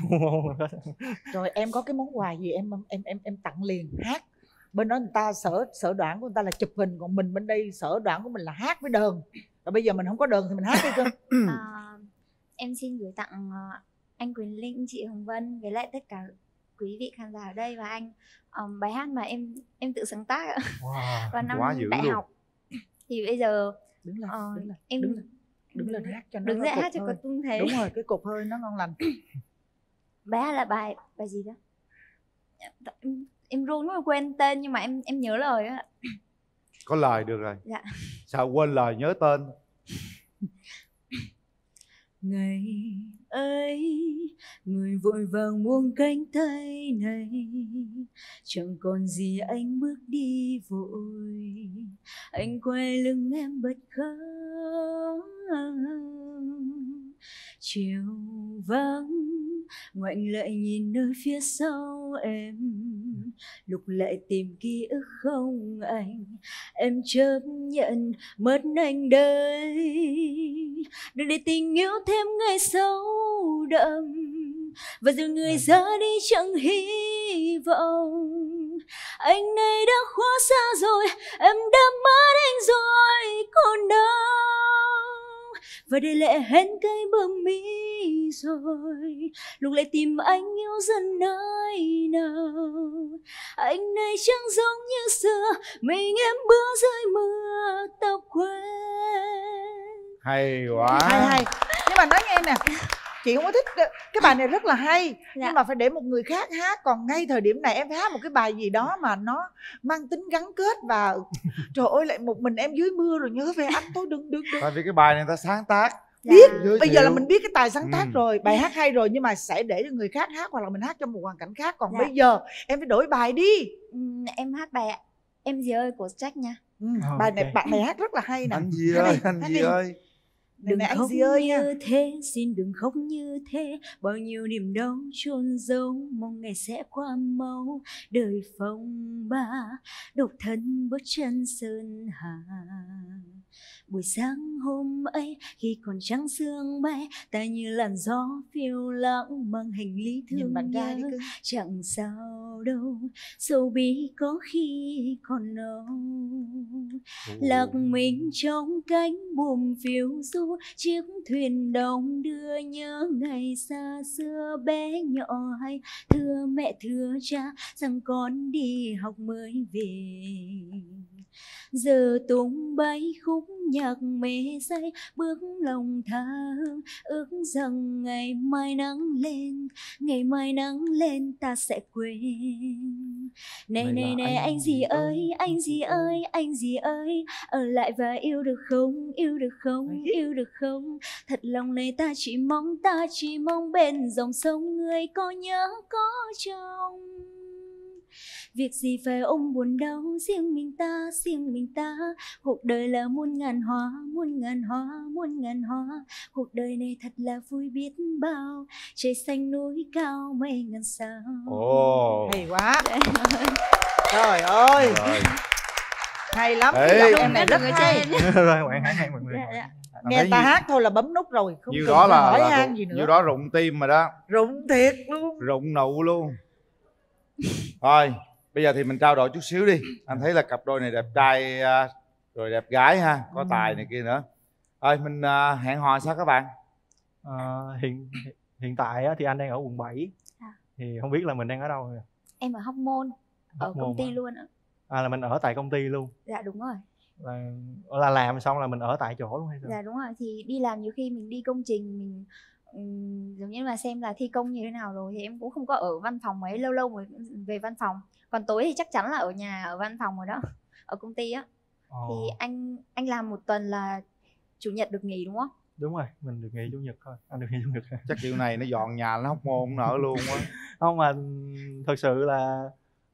rồi em có cái món quà gì em em em em tặng liền hát. Bên đó người ta sở sở đoạn của người ta là chụp hình còn mình bên đây sở đoạn của mình là hát với đờn rồi bây giờ mình không có đờn thì mình hát đi cưng à, em xin gửi tặng ờ, anh Quyền Linh chị Hồng Vân với lại tất cả quý vị khán giả ở đây và anh ờm, bài hát mà em em tự sáng tác ạ. Wow. vào năm quá dữ đại luôn. học. Thì bây giờ đứng lên ờ, đứng lên em đứng lên đứng lên hát cho nó đứng dậy hát cho có tung thế. Đúng rồi cái cục hơi nó ngon lành. Bài hát là bài bài gì đó? Em, em run quá quên tên nhưng mà em em nhớ lời á. Có lời được rồi. Dạ. Sao quên lời nhớ tên? Ngày ấy, người vội vàng buông cánh tay này. Chẳng còn gì anh bước đi vội, anh quay lưng em bật khóc chiều vắng ngoảnh lại nhìn nơi phía sau em. Lục lại tìm ký ức không anh. Em chấp nhận mất anh đây. Đừng để tình yêu thêm ngày sâu đậm. Và giờ người ra đi chẳng hy vọng. Anh này đã quá xa rồi em đã mất anh rồi còn đâu và để lệ hẹn cây bờ mi rồi lúc lại tìm anh yêu dần nơi nào? Anh này chẳng giống như xưa mình em bữa rơi mưa tao quên. Hay quá. Hay hay. Nhưng mà nói nghe nè chị không có thích cái bài này rất là hay dạ. nhưng mà phải để một người khác hát còn ngay thời điểm này em phải hát một cái bài gì đó mà nó mang tính gắn kết và trời ơi lại một mình em dưới mưa rồi nhớ về anh tôi đừng đừng đừng tại vì cái bài này ta sáng tác dạ. biết Giới bây thiệu. giờ là mình biết cái tài sáng tác ừ. rồi bài hát hay rồi nhưng mà sẽ để cho người khác hát hoặc là mình hát trong một hoàn cảnh khác còn dạ. bây giờ em phải đổi bài đi ừ, em hát bài em gì ơi của Jack nha ừ, bài okay. này bạn này hát rất là hay nè anh gì ơi anh gì ơi đừng mẹ khóc ơi. như thế xin đừng khóc như thế. Bao nhiêu niềm đau chôn giấu mong ngày sẽ qua mau. Đời phong ba độc thân bước chân sơn hà buổi sáng hôm ấy khi còn trắng sương bay ta như làn gió phiêu lãng mang hành lý thương nhớ. chẳng sao đâu sầu bi có khi còn nâu lạc mình trong cánh buồm phiêu du chiếc thuyền đông đưa nhớ ngày xa xưa bé nhỏ hay. Thưa mẹ thưa cha rằng con đi học mới về. Giờ tung bay khúc nhạc mê say bước lòng tha hương. Ước rằng ngày mai nắng lên ngày mai nắng lên ta sẽ quên. Này này này anh gì ơi anh gì ơi anh gì ơi ở lại và yêu được không yêu được không yêu được không? Thật lòng này ta chỉ mong ta chỉ mong bên dòng sông người có nhớ có chồng Việc gì phải ôm buồn đau riêng mình ta riêng mình ta. Cuộc đời là muôn ngàn hoa muôn ngàn hoa muôn ngàn hoa. Cuộc đời này thật là vui biết bao. Trời xanh núi cao mây ngàn sao. Ồ. Hay quá. Trời ơi. Rồi. Hay lắm. Ê. em này rất hay. Rồi bạn hãy hay mọi người. Dạ, dạ. nghe ta hát thôi là bấm nút rồi không nhiêu đó là, hỏi là han gì nữa. nhiêu đó rụng tim rồi đó. Rụng thiệt luôn. Rụng nụ luôn rồi bây giờ thì mình trao đổi chút xíu đi. Anh thấy là cặp đôi này đẹp trai à, rồi đẹp gái ha có ừ. tài này kia nữa. Rồi mình à, hẹn hò sao các bạn? À, hiện hiện tại thì anh đang ở quận 7 à. thì không biết là mình đang ở đâu rồi. Em ở Hóc Môn ở công ty à? luôn ạ à là mình ở tại công ty luôn. Dạ đúng rồi. Là là làm xong là mình ở tại chỗ luôn hay sao? Dạ đúng rồi. Thì đi làm nhiều khi mình đi công trình mình giống như là xem là thi công như thế nào rồi thì em cũng không có ở văn phòng mấy lâu lâu mới về văn phòng. Còn tối thì chắc chắn là ở nhà ở văn phòng rồi đó ở công ty á. Oh. thì anh anh làm một tuần là chủ nhật được nghỉ đúng không? Đúng rồi mình được nghỉ chủ nhật thôi. Anh được nghỉ chủ nhật chắc kiểu này nó dọn nhà nó hóc môn nở luôn quá không mà thật sự là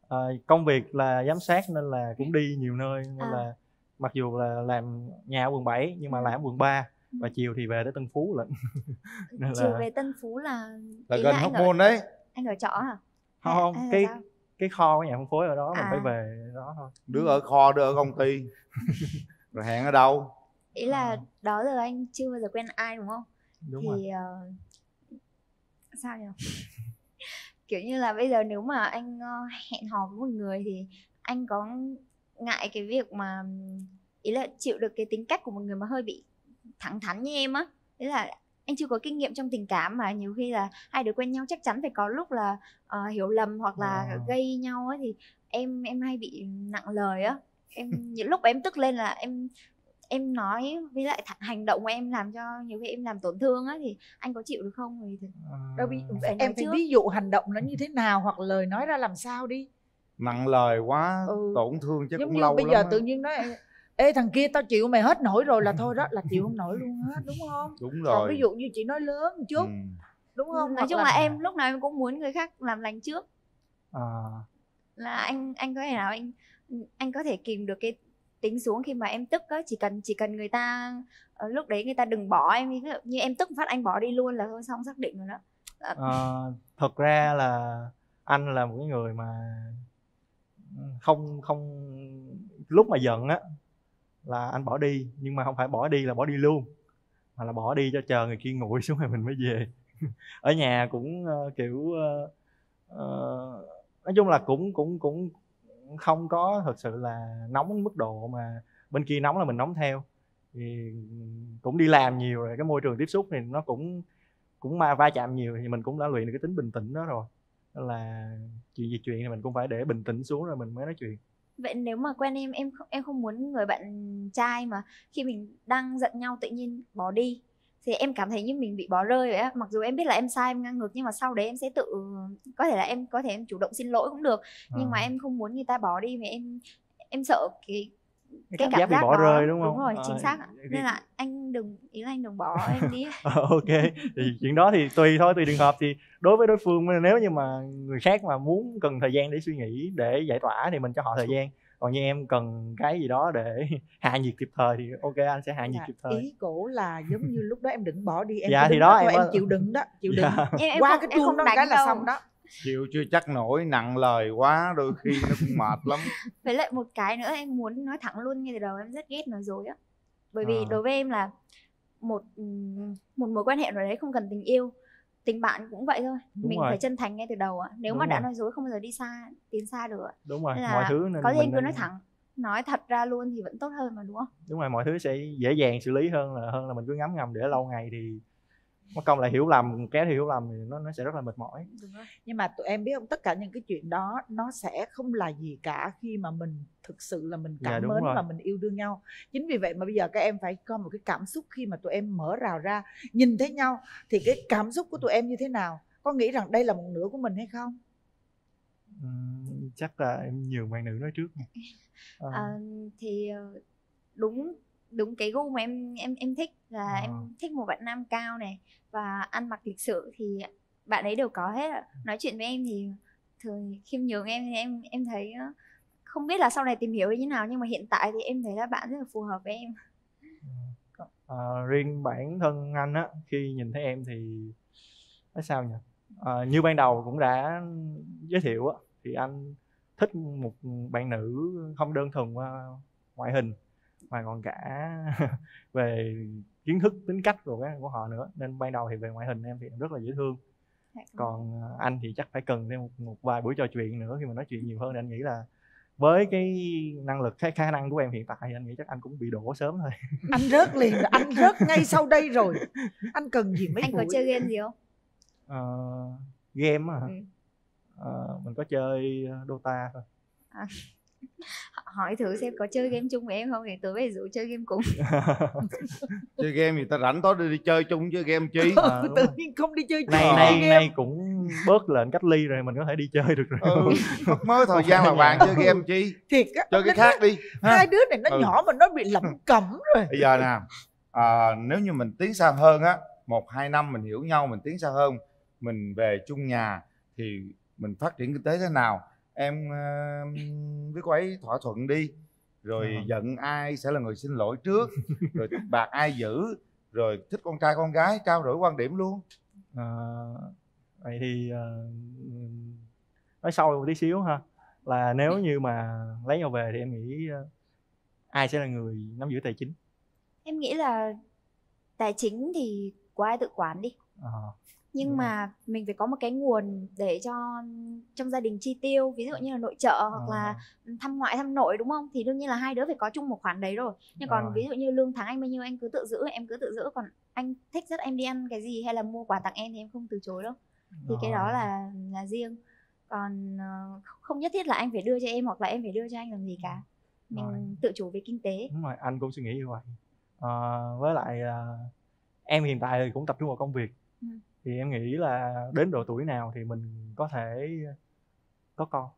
à, công việc là giám sát nên là cũng đi nhiều nơi. Nên à. là mặc dù là làm nhà ở quận 7 nhưng mà làm ở quận 3 và chiều thì về tới Tân Phú lận. Nên chiều về Tân Phú là là gần Hóc Môn đấy. anh ở trọ hả? Không không à, cái cái kho của nhà phân phối ở đó à. mình phải về đó thôi. Đứa ở kho đứa ở công ty. Rồi hẹn ở đâu? Ý là à. đó giờ anh chưa bao giờ quen ai đúng không? Đúng thì rồi. Uh, sao nhỉ? Kiểu như là bây giờ nếu mà anh uh, hẹn hò với một người thì anh có ngại cái việc mà ý là chịu được cái tính cách của một người mà hơi bị thẳng thắn như em á. Thế là anh chưa có kinh nghiệm trong tình cảm mà nhiều khi là hai đứa quen nhau chắc chắn phải có lúc là uh, hiểu lầm hoặc là à. gây nhau ấy thì em em hay bị nặng lời á. Em những lúc em tức lên là em em nói với lại hành động của em làm cho nhiều khi em làm tổn thương á thì anh có chịu được không? Thì đâu bị em phải ví dụ hành động nó như thế nào hoặc lời nói ra làm sao đi. Nặng lời quá ừ. tổn thương chắc Giống cũng lâu bây giờ tự nhiên nói ê thằng kia tao chịu mày hết nổi rồi là thôi đó là chịu không nổi luôn hết đúng không? Đúng rồi Còn ví dụ như chị nói lớn một chút ừ. đúng không? Nói chung là- là em lúc nào em cũng muốn người khác làm lành trước. À, là anh anh có thể nào anh anh có thể kìm được cái tính xuống khi mà em tức á chỉ cần chỉ cần người ta ở lúc đấy người ta đừng bỏ em dụ như em tức phát anh bỏ đi luôn là thôi xong xác định rồi đó. Ờ, Ờ, thật ra là anh là một cái người mà không không lúc mà giận á là anh bỏ đi nhưng mà không phải bỏ đi là bỏ đi luôn mà là bỏ đi cho chờ người kia nguội xuống rồi mình mới về. Ở nhà cũng uh, kiểu uh, nói chung là cũng cũng cũng không có thật sự là nóng đến mức độ mà bên kia nóng là mình nóng theo. Thì cũng đi làm nhiều rồi cái môi trường tiếp xúc thì nó cũng cũng ma va chạm nhiều thì mình cũng đã luyện được cái tính bình tĩnh đó rồi. Nên là chuyện gì chuyện thì mình cũng phải để bình tĩnh xuống rồi mình mới nói chuyện vậy nếu mà quen em em không em không muốn người bạn trai mà khi mình đang giận nhau tự nhiên bỏ đi thì em cảm thấy như mình bị bỏ rơi vậy á mặc dù em biết là em sai em ngang ngược nhưng mà sau đấy em sẽ tự có thể là em có thể em chủ động xin lỗi cũng được nhưng mà Ờ. em không muốn người ta bỏ đi vì em em sợ cái Cái cảm giác bị bỏ đó. rơi, đúng không? đúng rồi Ờ, chính xác ạ. cái- nên là anh đừng ý là anh đừng bỏ em đi Ờ, ok thì chuyện đó thì tùy thôi tùy trường hợp thì đối với đối phương nếu như mà người khác mà muốn cần thời gian để suy nghĩ để giải tỏa thì mình cho họ thời gian còn như em cần cái gì đó để hạ nhiệt kịp thời thì ok anh sẽ hạ nhiệt Dạ, kịp thời ý cổ là giống như lúc đó em đừng bỏ đi em Dạ, thì đó em em chịu đựng đó chịu đựng Dạ. Em- em qua không- cái em chuông không đó cái là xong đó chịu chưa chắc nổi nặng lời quá đôi khi nó cũng mệt lắm với lại một cái nữa em muốn nói thẳng luôn ngay từ đầu em rất ghét nói dối á bởi vì À. đối với em là một một mối quan hệ nào đấy không cần tình yêu tình bạn cũng vậy thôi Đúng mình rồi. phải chân thành ngay từ đầu ạ nếu Đúng mà đã rồi. nói dối không bao giờ đi xa tiến xa được. Đúng rồi, Nên mọi thứ nên có gì cứ nói thẳng nói thật ra luôn thì vẫn tốt hơn mà đúng không đúng rồi mọi thứ sẽ dễ dàng xử lý hơn là hơn là mình cứ ngấm ngầm để lâu ngày thì mất công lại hiểu lầm kéo theo hiểu lầm thì nó nó sẽ rất là mệt mỏi nhưng mà tụi em biết không tất cả những cái chuyện đó nó sẽ không là gì cả khi mà mình thực sự là mình Dạ, cảm đúng mến rồi. và mình yêu đương nhau chính vì vậy mà bây giờ các em phải có một cái cảm xúc khi mà tụi em mở rào ra nhìn thấy nhau thì cái cảm xúc của tụi em như thế nào có nghĩ rằng đây là một nửa của mình hay không Ừm, chắc là em nhường bạn nữ nói trước nè. Ờ, Ờ, thì ờ, đúng đúng cái gu mà em em em thích là À. em thích một bạn nam cao này và ăn mặc lịch sự thì bạn ấy đều có hết ạ. nói chuyện với em thì thường khiêm nhường em thì em em thấy ờ, không biết là sau này tìm hiểu như thế nào nhưng mà hiện tại thì em thấy là bạn rất là phù hợp với em. Ờ, riêng bản thân anh á khi nhìn thấy em thì nói sao nhỉ? Ờ, như ban đầu cũng đã giới thiệu á thì anh thích một bạn nữ không đơn thuần qua ngoại hình mà còn cả về kiến thức tính cách rồi cái của họ nữa. Nên ban đầu thì về ngoại hình em thì em rất là dễ thương. Còn ờ, anh thì chắc phải cần thêm một, một vài buổi trò chuyện nữa khi mà nói chuyện nhiều hơn. Thì anh nghĩ là với cái năng lực cái khả năng của em hiện tại thì anh nghĩ chắc anh cũng bị đổ sớm thôi. Anh rớt liền rồi, anh rớt ngay sau đây rồi. Anh cần gì mấy anh có buổi? chơi game gì không? Ờ, game á hả? Ừ. Ờ, mình có chơi Dota thôi. À, hỏi thử xem có chơi game chung với em không thì tối về rủ chơi game cùng. Chơi game thì ta rảnh tối đi, đi chơi chung chơi game chi? Ờ, đúng tự nhiên không đi chơi chung nay game. nay cũng bớt lệnh cách ly rồi mình có thể đi chơi được rồi. Ừ, mới thời gian mà bạn chơi game chi? Thiệt á chơi cái khác đi ha. hai đứa này nó Ừ. nhỏ mà nó bị lẩm cẩm rồi. Bây giờ nè à, nếu như mình tiến xa hơn á một hai năm mình hiểu nhau mình tiến xa hơn mình về chung nhà thì mình phát triển kinh tế thế nào em với cô ấy thỏa thuận đi. Rồi Ờ. giận ai sẽ là người xin lỗi trước. Rồi bạc ai giữ. Rồi thích con trai con gái trao đổi quan điểm luôn. Ờ, vậy thì ờ, nói sâu một tí xíu ha. Là nếu như mà lấy nhau về thì em nghĩ ờ, ai sẽ là người nắm giữ tài chính? Em nghĩ là tài chính thì của ai tự quản đi. Ờ, nhưng mà mình phải có một cái nguồn để cho trong gia đình chi tiêu ví dụ như là nội trợ hoặc là thăm ngoại thăm nội đúng không? Thì đương nhiên là hai đứa phải có chung một khoản đấy rồi. Nhưng còn Rồi. ví dụ như lương tháng anh bao nhiêu anh cứ tự giữ em cứ tự giữ. Còn anh thích rất em đi ăn cái gì hay là mua quà tặng em thì em không từ chối đâu. Thì cái đó là là riêng. Còn ờ, không nhất thiết là anh phải đưa cho em hoặc là em phải đưa cho anh làm gì cả. Mình Rồi. tự chủ về kinh tế. Đúng rồi anh cũng suy nghĩ như vậy. Ờ, với lại ờ, em hiện tại thì cũng tập trung vào công việc. Ừ. thì em nghĩ là đến độ tuổi nào thì mình có thể có con.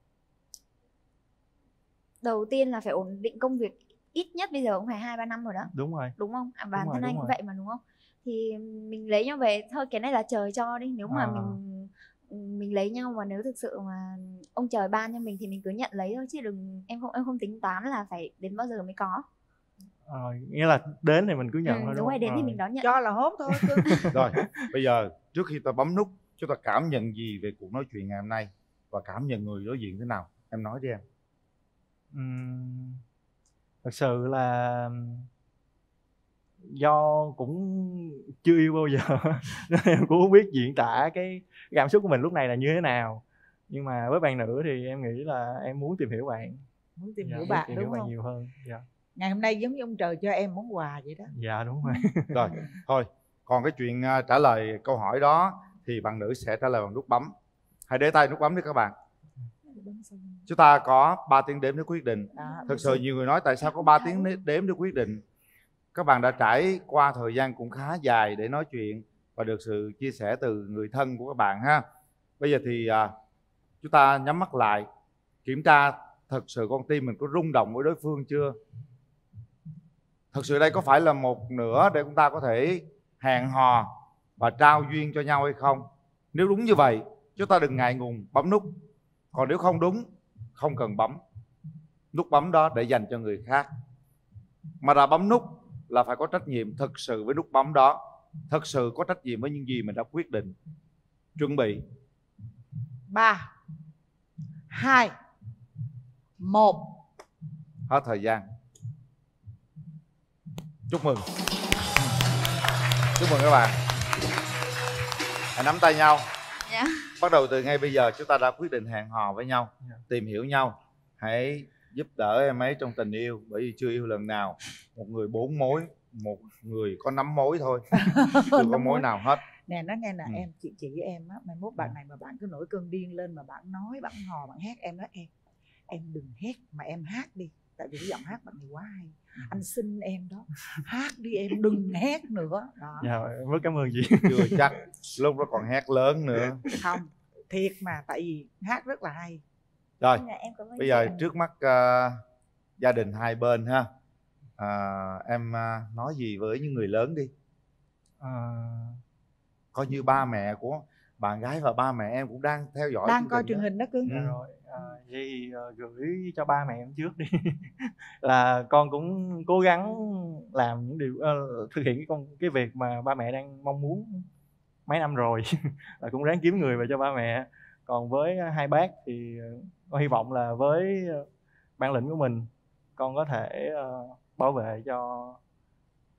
Đầu tiên là phải ổn định công việc ít nhất bây giờ cũng phải hai ba năm rồi đó. Đúng rồi. Đúng không? À, bản Đúng rồi, thân đúng anh cũng rồi. vậy mà đúng không? Thì mình lấy nhau về thôi cái này là trời cho đi nếu mà À. mình mình lấy nhau mà nếu thực sự mà ông trời ban cho mình thì mình cứ nhận lấy thôi chứ đừng em không em không tính toán là phải đến bao giờ mới có Ờ, nghĩa là đến thì mình cứ nhận Ừ, thôi đúng rồi, đến thì Rồi. mình đón nhận. Cho là hốt thôi rồi bây giờ trước khi ta bấm nút chúng ta cảm nhận gì về cuộc nói chuyện ngày hôm nay và cảm nhận người đối diện thế nào? Em nói đi em. Ừm, thật sự là do cũng chưa yêu bao giờ nên em cũng không biết diễn tả cái cảm xúc của mình lúc này là như thế nào. Nhưng mà với bạn nữ thì em nghĩ là em muốn tìm hiểu bạn. Muốn tìm Dạ, hiểu muốn bạn tìm đúng hiểu bạn không? nhiều hơn dạ ngày hôm nay giống như ông trời cho em món quà vậy đó. Dạ đúng rồi. Rồi thôi còn cái chuyện à, trả lời câu hỏi đó thì bạn nữ sẽ trả lời bằng nút bấm. Hãy để tay nút bấm đi các bạn. Chúng ta có 3 tiếng đếm để quyết định. Thực sự nhiều người nói tại sao có 3 tiếng đếm để quyết định. Các bạn đã trải qua thời gian cũng khá dài để nói chuyện và được sự chia sẻ từ người thân của các bạn ha. Bây giờ thì à, chúng ta nhắm mắt lại kiểm tra thật sự con tim mình có rung động với đối phương chưa thật sự đây có phải là một nửa để chúng ta có thể hẹn hò và trao duyên cho nhau hay không? Nếu đúng như vậy chúng ta đừng ngại ngùng bấm nút. Còn nếu không đúng không cần bấm. Nút bấm đó để dành cho người khác. Mà đã bấm nút là phải có trách nhiệm thực sự với nút bấm đó. Thật sự có trách nhiệm với những gì mình đã quyết định. Chuẩn bị. Ba hai một. Hết thời gian chúc mừng. Chúc mừng các bạn. Hãy nắm tay nhau. Dạ. Bắt đầu từ ngay bây giờ chúng ta đã quyết định hẹn hò với nhau tìm hiểu nhau. Hãy giúp đỡ em ấy trong tình yêu bởi vì chưa yêu lần nào một người bốn mối một người có năm mối thôi. Chưa có mối nào hết. Nè nói nghe nè Ừ. em chị chị với em á mai mốt bạn này mà bạn cứ nổi cơn điên lên mà bạn nói bạn hò bạn hát em nói em em đừng hét mà em hát đi tại vì cái giọng hát bạn này quá hay. Anh xin em đó hát đi em đừng hét nữa. Đó. Dạ rất cảm ơn chị. Chưa chắc lúc đó còn hét lớn nữa. Không thiệt mà tại vì hát rất là hay. Rồi Dạ, bây giờ chị. trước mắt ờ, gia đình hai bên ha. À, em ờ, nói gì với những người lớn đi. Ờ, coi như ba mẹ của bạn gái và ba mẹ em cũng đang theo dõi đang chương coi trình truyền đó. hình đó cưng Ừ. Dạ rồi à, vậy thì ờ, gửi cho ba mẹ em trước đi là con cũng cố gắng làm những điều ờ, thực hiện cái con cái việc mà ba mẹ đang mong muốn mấy năm rồi là cũng ráng kiếm người về cho ba mẹ còn với hai bác thì ờ, con hy vọng là với bản lĩnh của mình con có thể ờ, bảo vệ cho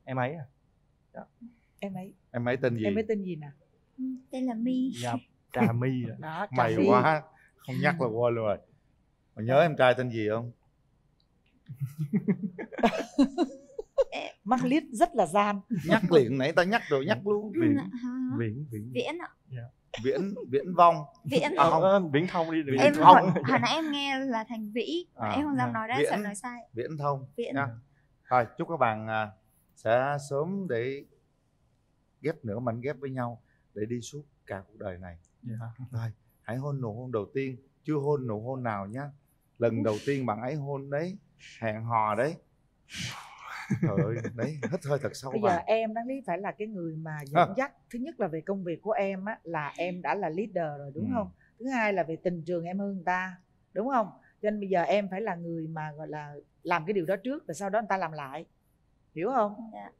em ấy à. Dạ. em ấy em ấy tên gì em ấy tên gì nè tên là My dạ trà my à. đó Trà mày My. quá không nhắc là quên luôn rồi. Mà nhớ em trai tên gì không? Mắt liếc rất là gian. Nhắc liền nãy ta nhắc rồi nhắc luôn. Viễn. Hả? viễn viễn. Viễn ạ. Dạ. viễn viễn vong. Viễn. à, không. Ờ, viễn thông đi viễn em thông. hồi, hồi nãy em nghe là thành vĩ. Mà À, em không dám à. nói ra Viễn. sợ nói sai. Viễn thông Viễn. nha. Thôi chúc các bạn à, sẽ sớm để ghép nửa mảnh ghép với nhau để đi suốt cả cuộc đời này. Dạ. rồi hãy hôn nụ hôn đầu tiên chưa hôn nụ hôn nào nhá lần đầu tiên bạn ấy hôn đấy hẹn hò đấy trời ơi đấy hít hơi thật sâu bây giờ em đáng lý phải là cái người mà dẫn dắt thứ nhất là về công việc của em á là em đã là leader rồi đúng Ừ. không thứ hai là về tình trường em hơn người ta đúng không cho nên bây giờ em phải là người mà gọi là làm cái điều đó trước và sau đó người ta làm lại hiểu không Dạ.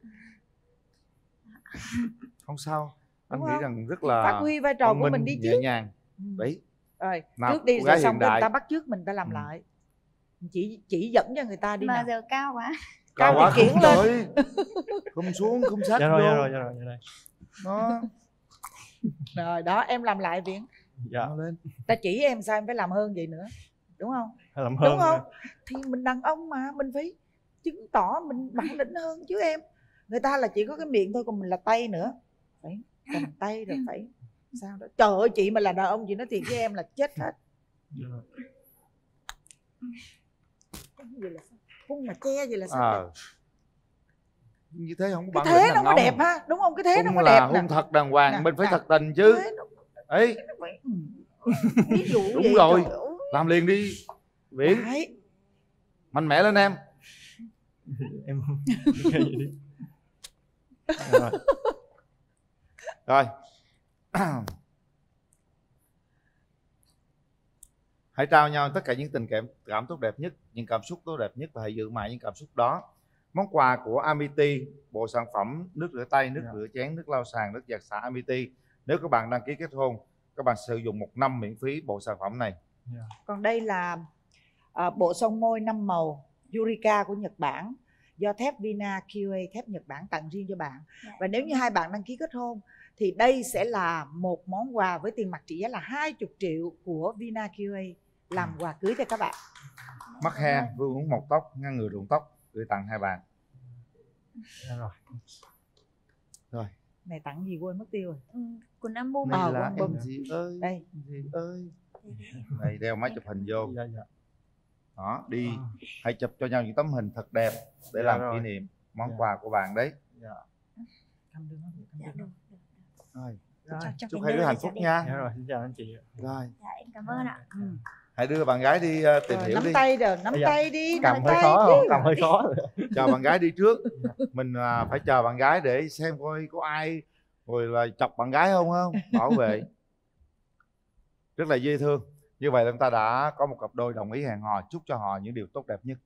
không sao anh Đúng nghĩ không? rằng rất là phát huy vai trò của mình đi nhẹ chứ. nhàng Ừ. đấy. Rồi Nào, trước đi rồi xong rồi người ta bắt trước mình ta làm Ừ. lại. Chỉ chỉ dẫn cho người ta đi mà nào. giờ cao quá. Cao Cao quá kiển lên. tới. Không xuống không sát dạ rồi vô. dạ rồi dạ rồi dạ rồi. Đó. Rồi đó em làm lại viễn. Dạ. Lên. Ta chỉ em sao em phải làm hơn vậy nữa đúng không? Làm hơn đúng không? nữa. thì mình đàn ông mà mình phải chứng tỏ mình bản lĩnh hơn chứ em. Người ta là chỉ có cái miệng thôi còn mình là tay nữa. Phải cầm tay rồi phải sao đó? Trời ơi chị mà là đàn ông chị nói thiệt với em là chết hết. Dạ. Vậy là sao? Hung mà che vậy là sao? Ờ. như thế không có cái thế nó có đẹp ha đúng không? Cái thế nó có là đẹp nè. hung thật đàng hoàng Nè, mình phải nè. thật tình chứ. Ấy ừ. ví dụ đúng vậy, rồi. làm liền đi viễn. Đấy. mạnh mẽ lên em. Em Dạ rồi. rồi hãy trao nhau tất cả những tình cảm cảm tốt đẹp nhất những cảm xúc tốt đẹp nhất và hãy giữ mãi những cảm xúc đó. Món quà của Amity bộ sản phẩm nước rửa tay nước rửa chén nước lau sàn nước giặt xả Amity. Nếu các bạn đăng ký kết hôn các bạn sử dụng một năm miễn phí bộ sản phẩm này. Còn đây là à, bộ son môi 5 màu Yurika của Nhật Bản do thép Vina QA thép Nhật Bản tặng riêng cho bạn. Và nếu như hai bạn đăng ký kết hôn thì đây sẽ là một món quà với tiền mặt trị giá là 20 triệu của Vina QA làm quà cưới cho các bạn. Mắc he vương uống mọc tóc ngăn ngừa rụng tóc gửi tặng hai bạn. Rồi. Rồi. Này tặng gì quên mất tiêu rồi. Ừ, quần album này À, là em gì ơi đây. gì ơi. Đây đeo máy chụp hình vô. Dạ dạ. Đó đi. Hãy chụp cho nhau những tấm hình thật đẹp để Dạ làm rồi. kỷ niệm món Dạ. quà của bạn đấy. Dạ. Cầm không? Cầm được không? Rồi. Rồi. chúc em hai đứa hạnh phúc nha. Dạ rồi xin chào anh chị. Rồi. Dạ em cảm ơn ạ. Hãy đưa bạn gái đi ờ, tìm Rồi, hiểu nắm đi. tay rồi nắm Bây tay đi cầm hơi tay khó chứ. không? Cầm hơi khó. Chờ bạn gái đi trước. Mình à, phải chờ bạn gái để xem coi có ai rồi là chọc bạn gái không không? Bảo vệ. Rất là dễ thương. Như vậy là chúng ta đã có một cặp đôi đồng ý hẹn hò. Chúc cho họ những điều tốt đẹp nhất